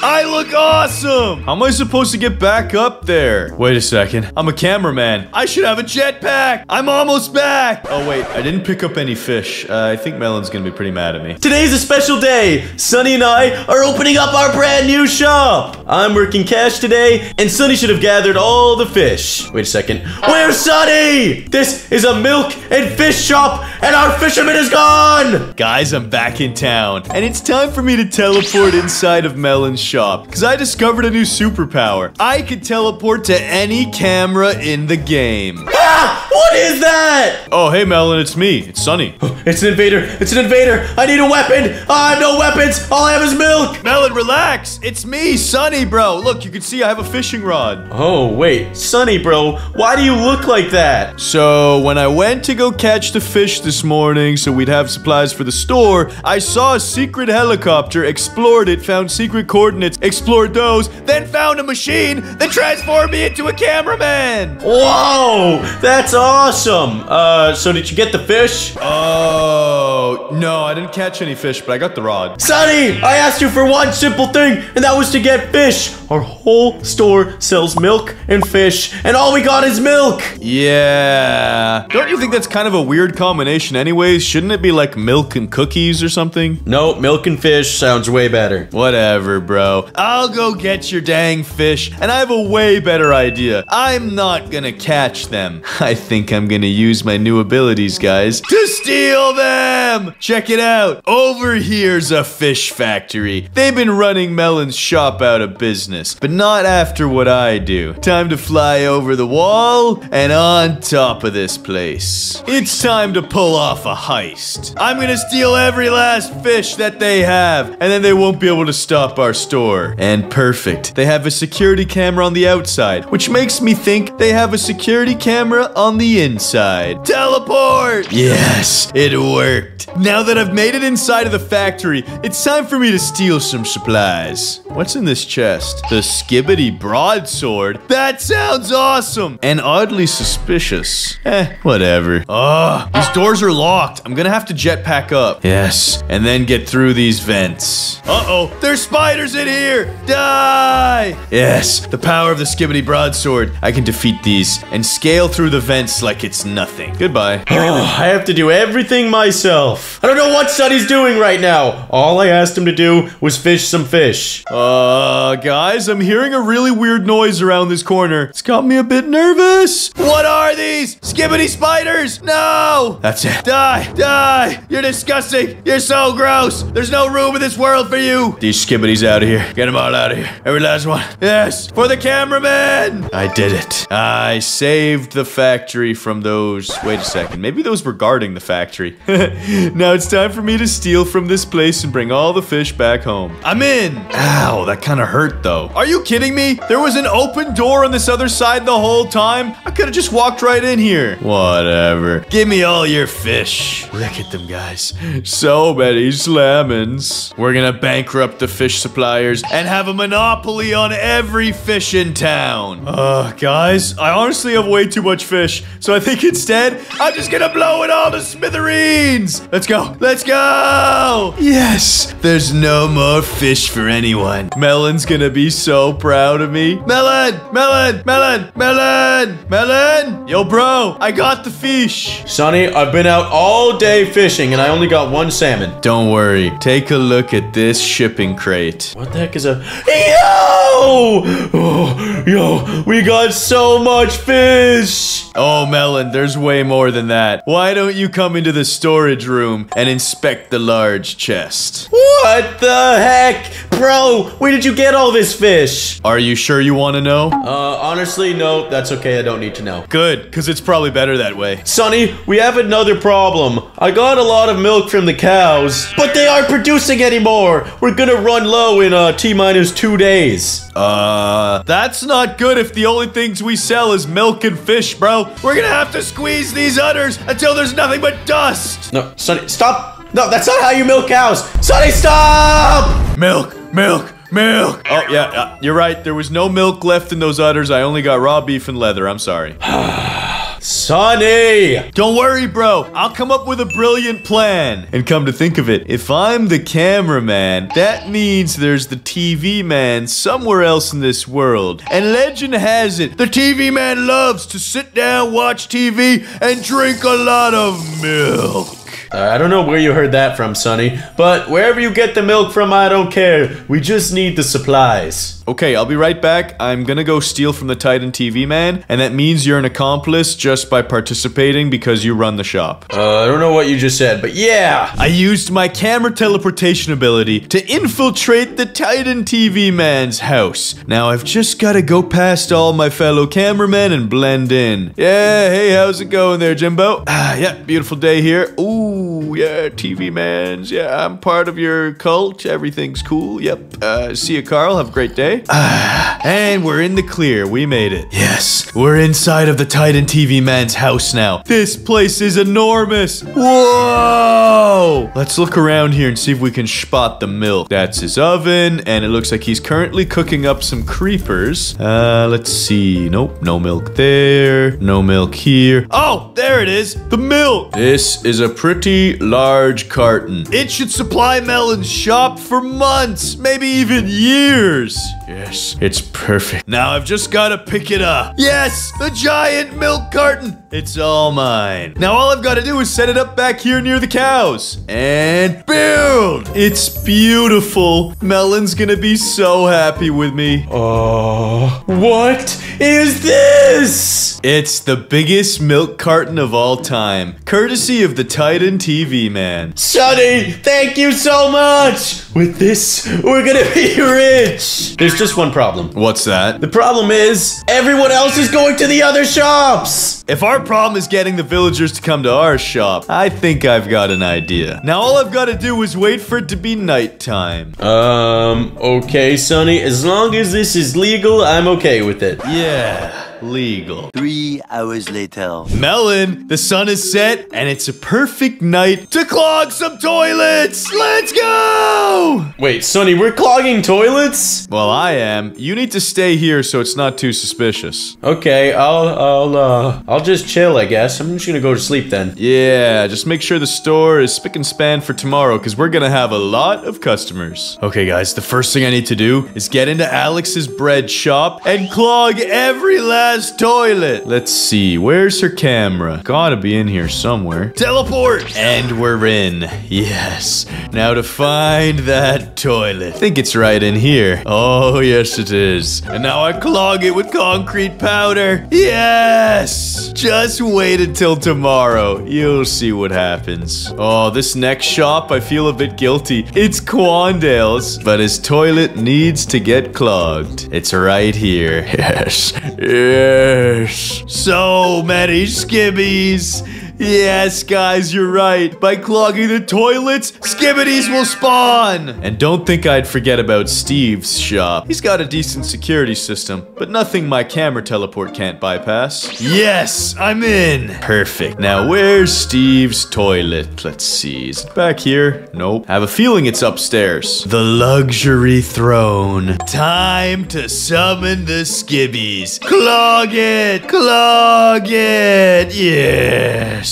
I look awesome. How am I supposed to get back up there? Wait a second, I'm a cameraman. I should have a jetpack. I'm almost back. Oh wait, I didn't pick up any fish. Uh, I think Melon's gonna be pretty mad at me. Today's a special day. Sunny and I are opening up our brand new shop. I'm working cash today, and Sunny should have gathered all the fish. Wait a second. Where's Sunny? This is a milk and fish shop, and our fisherman is gone. Guys, I'm back in town, and it's time for me to teleport inside of Melon's shop, because I discovered a new superpower. I can teleport to any camera in the game. Ah! What is that? Oh, hey, Melon, it's me. It's Sunny. It's an invader. It's an invader. I need a weapon. I have no weapons. All I have is milk. Melon, relax. It's me, Sunny, bro. Look, you can see I have a fishing rod. Oh, wait. Sunny, bro. Why do you look like that? So, when I went to go catch the fish this morning so we'd have supplies for the store, I saw a secret helicopter, explored it, found secret coordinates, explored those, then found a machine that transformed me into a cameraman. Whoa, that's awesome. Uh, so did you get the fish? Oh, no, I didn't catch any fish, but I got the rod. Sunny, I asked you for one simple thing, and that was to get fish. Our whole store sells milk and fish, and all we got is milk. Yeah. Don't you think that's kind of a weird combination anyways? Shouldn't it be like milk and cookies or something? No, milk and fish sounds way better. Whatever, bro. I'll go get your dang fish, and I have a way better idea. I'm not gonna catch them. I think I'm gonna use my new abilities, guys, to steal them! Check it out. Over here's a fish factory. They've been running Melon's shop out of business, but not after what I do. Time to fly over the wall and on top of this place. It's time to pull off a heist. I'm gonna steal every last fish that they have, and then they won't be able to stop our store. And perfect. They have a security camera on the outside, which makes me think they have a security camera on the inside. Teleport! Yes, it worked. Now that I've made it inside of the factory, it's time for me to steal some supplies. What's in this chest? The Skibidi Broadsword? That sounds awesome! And oddly suspicious. Eh, whatever. Ugh, these doors are locked. I'm gonna have to jetpack up. Yes, and then get through these vents. Uh-oh, there's spiders in here! Die! Yes, the power of the Skibidi Broadsword. I can defeat these and scale through the vents like it's nothing. Goodbye. Oh, I have to do everything myself. I don't know what Sunny's doing right now. All I asked him to do was fish some fish. Uh, guys, I'm hearing a really weird noise around this corner. It's got me a bit nervous. What are these? Skibidi spiders? No! That's it. Die! Die! You're disgusting! You're so gross! There's no room in this world for you! These skibbities out of here. Get them all out of here. Every last one. Yes! For the cameraman! I did it. I saved the factory from those. Wait a second. Maybe those were guarding the factory. now it's time for me to steal from this place and bring all the fish back home. I'm in! Ow, that kind of hurt though. Are you kidding me? There was an open door on this other side the whole time? I could have just walked right in here. Whatever. Give me all your fish. Look at them, guys. So many slammins. We're gonna bankrupt the fish suppliers and have a monopoly on every fish in town. Uh, guys, I honestly have way too much fish, so I think instead, I'm just gonna blow it all to smithereens. Let's go. Let's go. Yes, there's no more fish for anyone. Melon's gonna be so proud of me. Melon, Melon, Melon, Melon, Melon. Yo, bro, bro. I got the fish. Sunny, I've been out all day fishing and I only got one salmon. Don't worry. Take a look at this shipping crate. What the is a... Yo! Oh, yo, we got so much fish! Oh, Melon, there's way more than that. Why don't you come into the storage room and inspect the large chest? What the heck? Bro, where did you get all this fish? Are you sure you want to know? Uh, honestly, no, that's okay. I don't need to know. Good, because it's probably better that way. Sunny, we have another problem. I got a lot of milk from the cows, but they aren't producing anymore. We're gonna run low in uh, T minus two days. Uh, that's not good if the only things we sell is milk and fish, bro. We're gonna have to squeeze these udders until there's nothing but dust. No, Sunny, stop. No, that's not how you milk cows. Sunny, stop! Milk, milk, milk. Oh, yeah, uh, you're right. There was no milk left in those udders. I only got raw beef and leather. I'm sorry. Sunny! Don't worry, bro. I'll come up with a brilliant plan. And come to think of it, if I'm the cameraman, that means there's the TV man somewhere else in this world. And legend has it, the TV man loves to sit down, watch TV, and drink a lot of milk. Uh, I don't know where you heard that from, Sunny, but wherever you get the milk from, I don't care. We just need the supplies. Okay, I'll be right back. I'm gonna go steal from the Titan TV man, and that means you're an accomplice just by participating because you run the shop. Uh, I don't know what you just said, but yeah! I used my camera teleportation ability to infiltrate the Titan TV man's house. Now I've just gotta go past all my fellow cameramen and blend in. Yeah, hey, how's it going there, Jimbo? Ah, yeah, beautiful day here. Ooh, yeah, TV mans. Yeah, I'm part of your cult. Everything's cool. Yep. Uh, see you, Carl. Have a great day. Ah, and we're in the clear. We made it. Yes, we're inside of the Titan TV man's house now. This place is enormous. Whoa! Let's look around here and see if we can spot the milk. That's his oven, and it looks like he's currently cooking up some creepers. Uh, let's see. Nope, no milk there. No milk here. Oh, there it is. The milk. This is a pretty large carton. It should supply Melon's shop for months, maybe even years. Yes, it's perfect. Now I've just got to pick it up. Yes, the giant milk carton. It's all mine. Now all I've got to do is set it up back here near the cows. And build. It's beautiful. Melon's gonna be so happy with me. Oh, what is this? It's the biggest milk carton of all time, courtesy of the Titan TV man. Sunny, thank you so much! With this, we're gonna be rich! There's just one problem. What's that? The problem is, everyone else is going to the other shops! If our problem is getting the villagers to come to our shop, I think I've got an idea. Now all I've got to do is wait for it to be nighttime. Um, okay, Sunny, as long as this is legal, I'm okay with it. Yeah legal. Three hours later. Melon, the sun is set, and it's a perfect night to clog some toilets! Let's go! Wait, Sunny, we're clogging toilets? Well, I am. You need to stay here so it's not too suspicious. Okay, I'll, I'll, uh, I'll just chill, I guess. I'm just gonna go to sleep then. Yeah, just make sure the store is spick and span for tomorrow, because we're gonna have a lot of customers. Okay, guys, the first thing I need to do is get into Alex's bread shop and clog every last toilet. Let's see, where's her camera? Gotta be in here somewhere. Teleport! And we're in. Yes. Now to find that toilet. I think it's right in here. Oh, yes it is. And now I clog it with concrete powder. Yes! Just wait until tomorrow. You'll see what happens. Oh, this next shop, I feel a bit guilty. It's Quandale's, but his toilet needs to get clogged. It's right here. Yes. Yes. So many skibbies. Yes, guys, you're right. By clogging the toilets, skibbities will spawn. And don't think I'd forget about Steve's shop. He's got a decent security system, but nothing my camera teleport can't bypass. Yes, I'm in. Perfect. Now, where's Steve's toilet? Let's see. Is it back here? Nope. I have a feeling it's upstairs. The luxury throne. Time to summon the skibbies. Clog it. Clog it. Yes.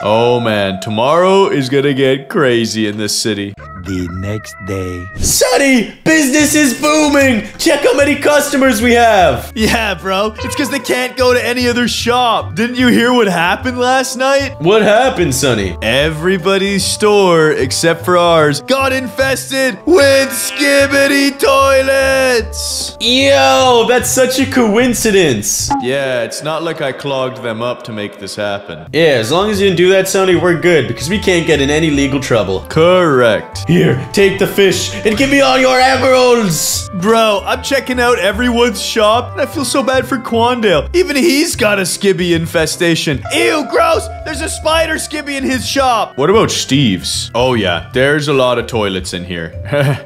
Oh man, tomorrow is gonna get crazy in this city. The next day. Sunny, business is booming. Check how many customers we have. Yeah, bro. It's because they can't go to any other shop. Didn't you hear what happened last night? What happened, Sunny? Everybody's store, except for ours, got infested with skibidi toilets. Yo, that's such a coincidence. Yeah, it's not like I clogged them up to make this happen. Yeah, as long as you didn't do that, Sunny, we're good because we can't get in any legal trouble. Correct. Here, take the fish and give me all your emeralds. Bro, I'm checking out everyone's shop and I feel so bad for Quandale. Even he's got a skibby infestation. Ew, gross! There's a spider skibby in his shop. What about Steve's? Oh yeah, there's a lot of toilets in here.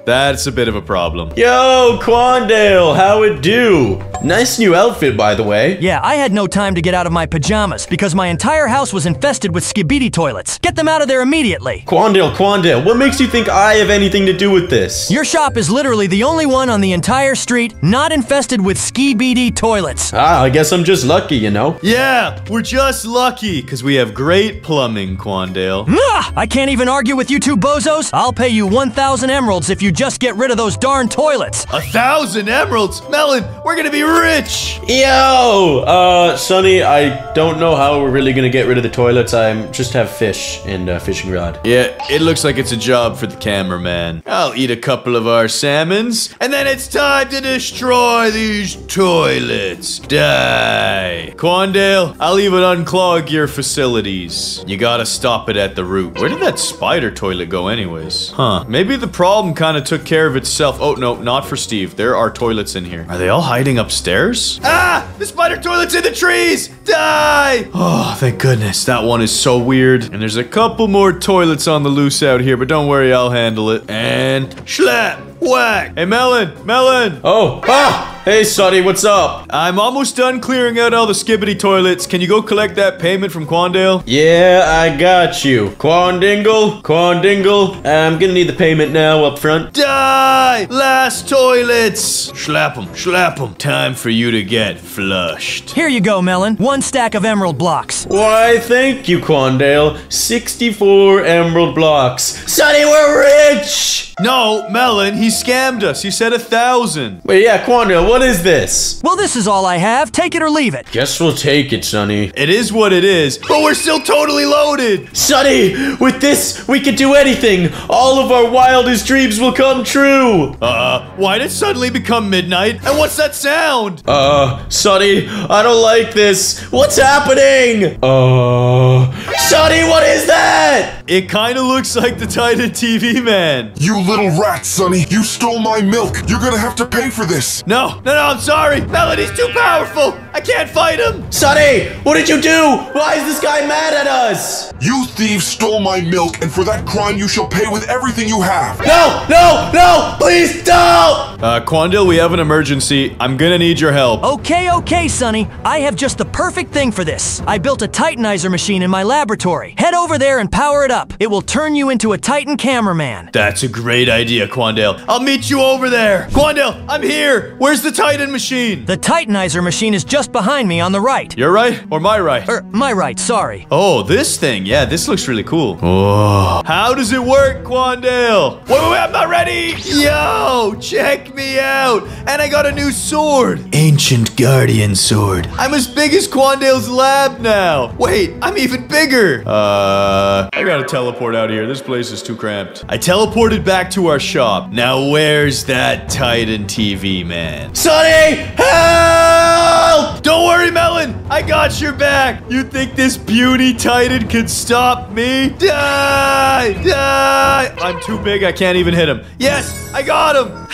That's a bit of a problem. Yo, Quandale, how it do? Nice new outfit, by the way. Yeah, I had no time to get out of my pajamas because my entire house was infested with skibidi toilets. Get them out of there immediately. Quandale, Quandale, what makes you think I have anything to do with this? Your shop is literally the only one on the entire street not infested with skibidi toilets. Ah, I guess I'm just lucky, you know? Yeah, we're just lucky because we have great plumbing, Quandale. Ah, I can't even argue with you two bozos. I'll pay you 1,000 emeralds if you just get rid of those darn toilets. A thousand emeralds? Melon, we're gonna be rich! Yo! Uh, Sunny, I don't know how we're really gonna get rid of the toilets. I just have fish and a fishing rod. Yeah, it looks like it's a job for the cameraman. I'll eat a couple of our salmons, and then it's time to destroy these toilets. Die. Quandale, I'll even unclog your facilities. You gotta stop it at the root. Where did that spider toilet go anyways? Huh. Maybe the problem kind of took care of itself. Oh, no, not for Steve. There are toilets in here. Are they all hiding upstairs? Ah! The spider toilet's in the trees! Die! Oh, thank goodness. That one is so weird. And there's a couple more toilets on the loose out here, but don't worry, I'll handle it. And slap! Whack! Hey, Melon! Melon! Oh! Ah! Hey, Sunny, what's up? I'm almost done clearing out all the skibidi toilets. Can you go collect that payment from Quandale? Yeah, I got you. Quandingle, Quandingle. I'm gonna need the payment now up front. Die! Last toilets! Slap them, slap them. Time for you to get flushed. Here you go, Melon. One stack of emerald blocks. Why, thank you, Quandale. 64 emerald blocks. Sunny, we're rich! No, Melon, he scammed us. He said a thousand. Wait, yeah, Quandale, what is this? Well, this is all I have. Take it or leave it. Guess we'll take it, Sunny. It is what it is, but we're still totally loaded. Sunny, with this, we can do anything. All of our wildest dreams will come true. Uh, why did it suddenly become midnight? And what's that sound? Uh, Sunny, I don't like this. What's happening? Uh, Sunny, what is that? It kind of looks like the Titan TV man. You little rat, Sunny. You stole my milk. You're gonna have to pay for this. No, no, no, I'm sorry. Melody's too powerful. I can't fight him. Sunny, what did you do? Why is this guy mad at us? You thieves stole my milk, and for that crime you shall pay with everything you have. No, no, no, please don't! Uh, Quandale, we have an emergency. I'm gonna need your help. Okay, okay, Sunny. I have just the perfect thing for this. I built a Titanizer machine in my laboratory. Head over there and power it up. It will turn you into a Titan cameraman. That's a great idea, Quandale. I'll meet you over there. Quandale, I'm here. Where's the Titan machine? The Titanizer machine is just behind me on the right. Your right or my right? Er, my right, sorry. Oh, this thing. Yeah, this looks really cool. Oh. How does it work, Quandale? Wait, wait, wait, I'm not ready. Yo, check me out. And I got a new sword. Ancient Guardian sword. I'm as big as Quandale's lab now. Wait, I'm even bigger. Uh, I gotta teleport out here. This place is too cramped. I teleported back to our shop. Now where's that Titan TV man? Sunny, help! Don't worry, Melon. I got your back. You think this beauty Titan can stop me? Die! Die! I'm too big. I can't even hit him. Yes, I got him.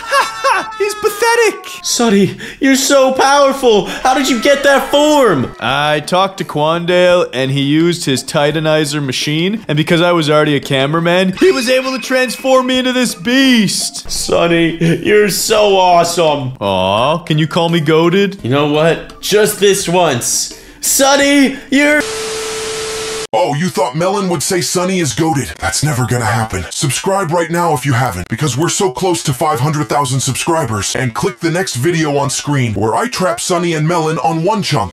Ah, he's pathetic. Sunny, you're so powerful. How did you get that form? I talked to Quandale and he used his Titanizer machine. And because I was already a cameraman, he was able to transform me into this beast. Sunny, you're so awesome. Aw, can you call me goated? You know what? Just this once. Sunny, you're. Oh, you thought Melon would say Sunny is goated? That's never gonna happen. Subscribe right now if you haven't, because we're so close to 500,000 subscribers. And click the next video on screen, where I trap Sunny and Melon on one chunk.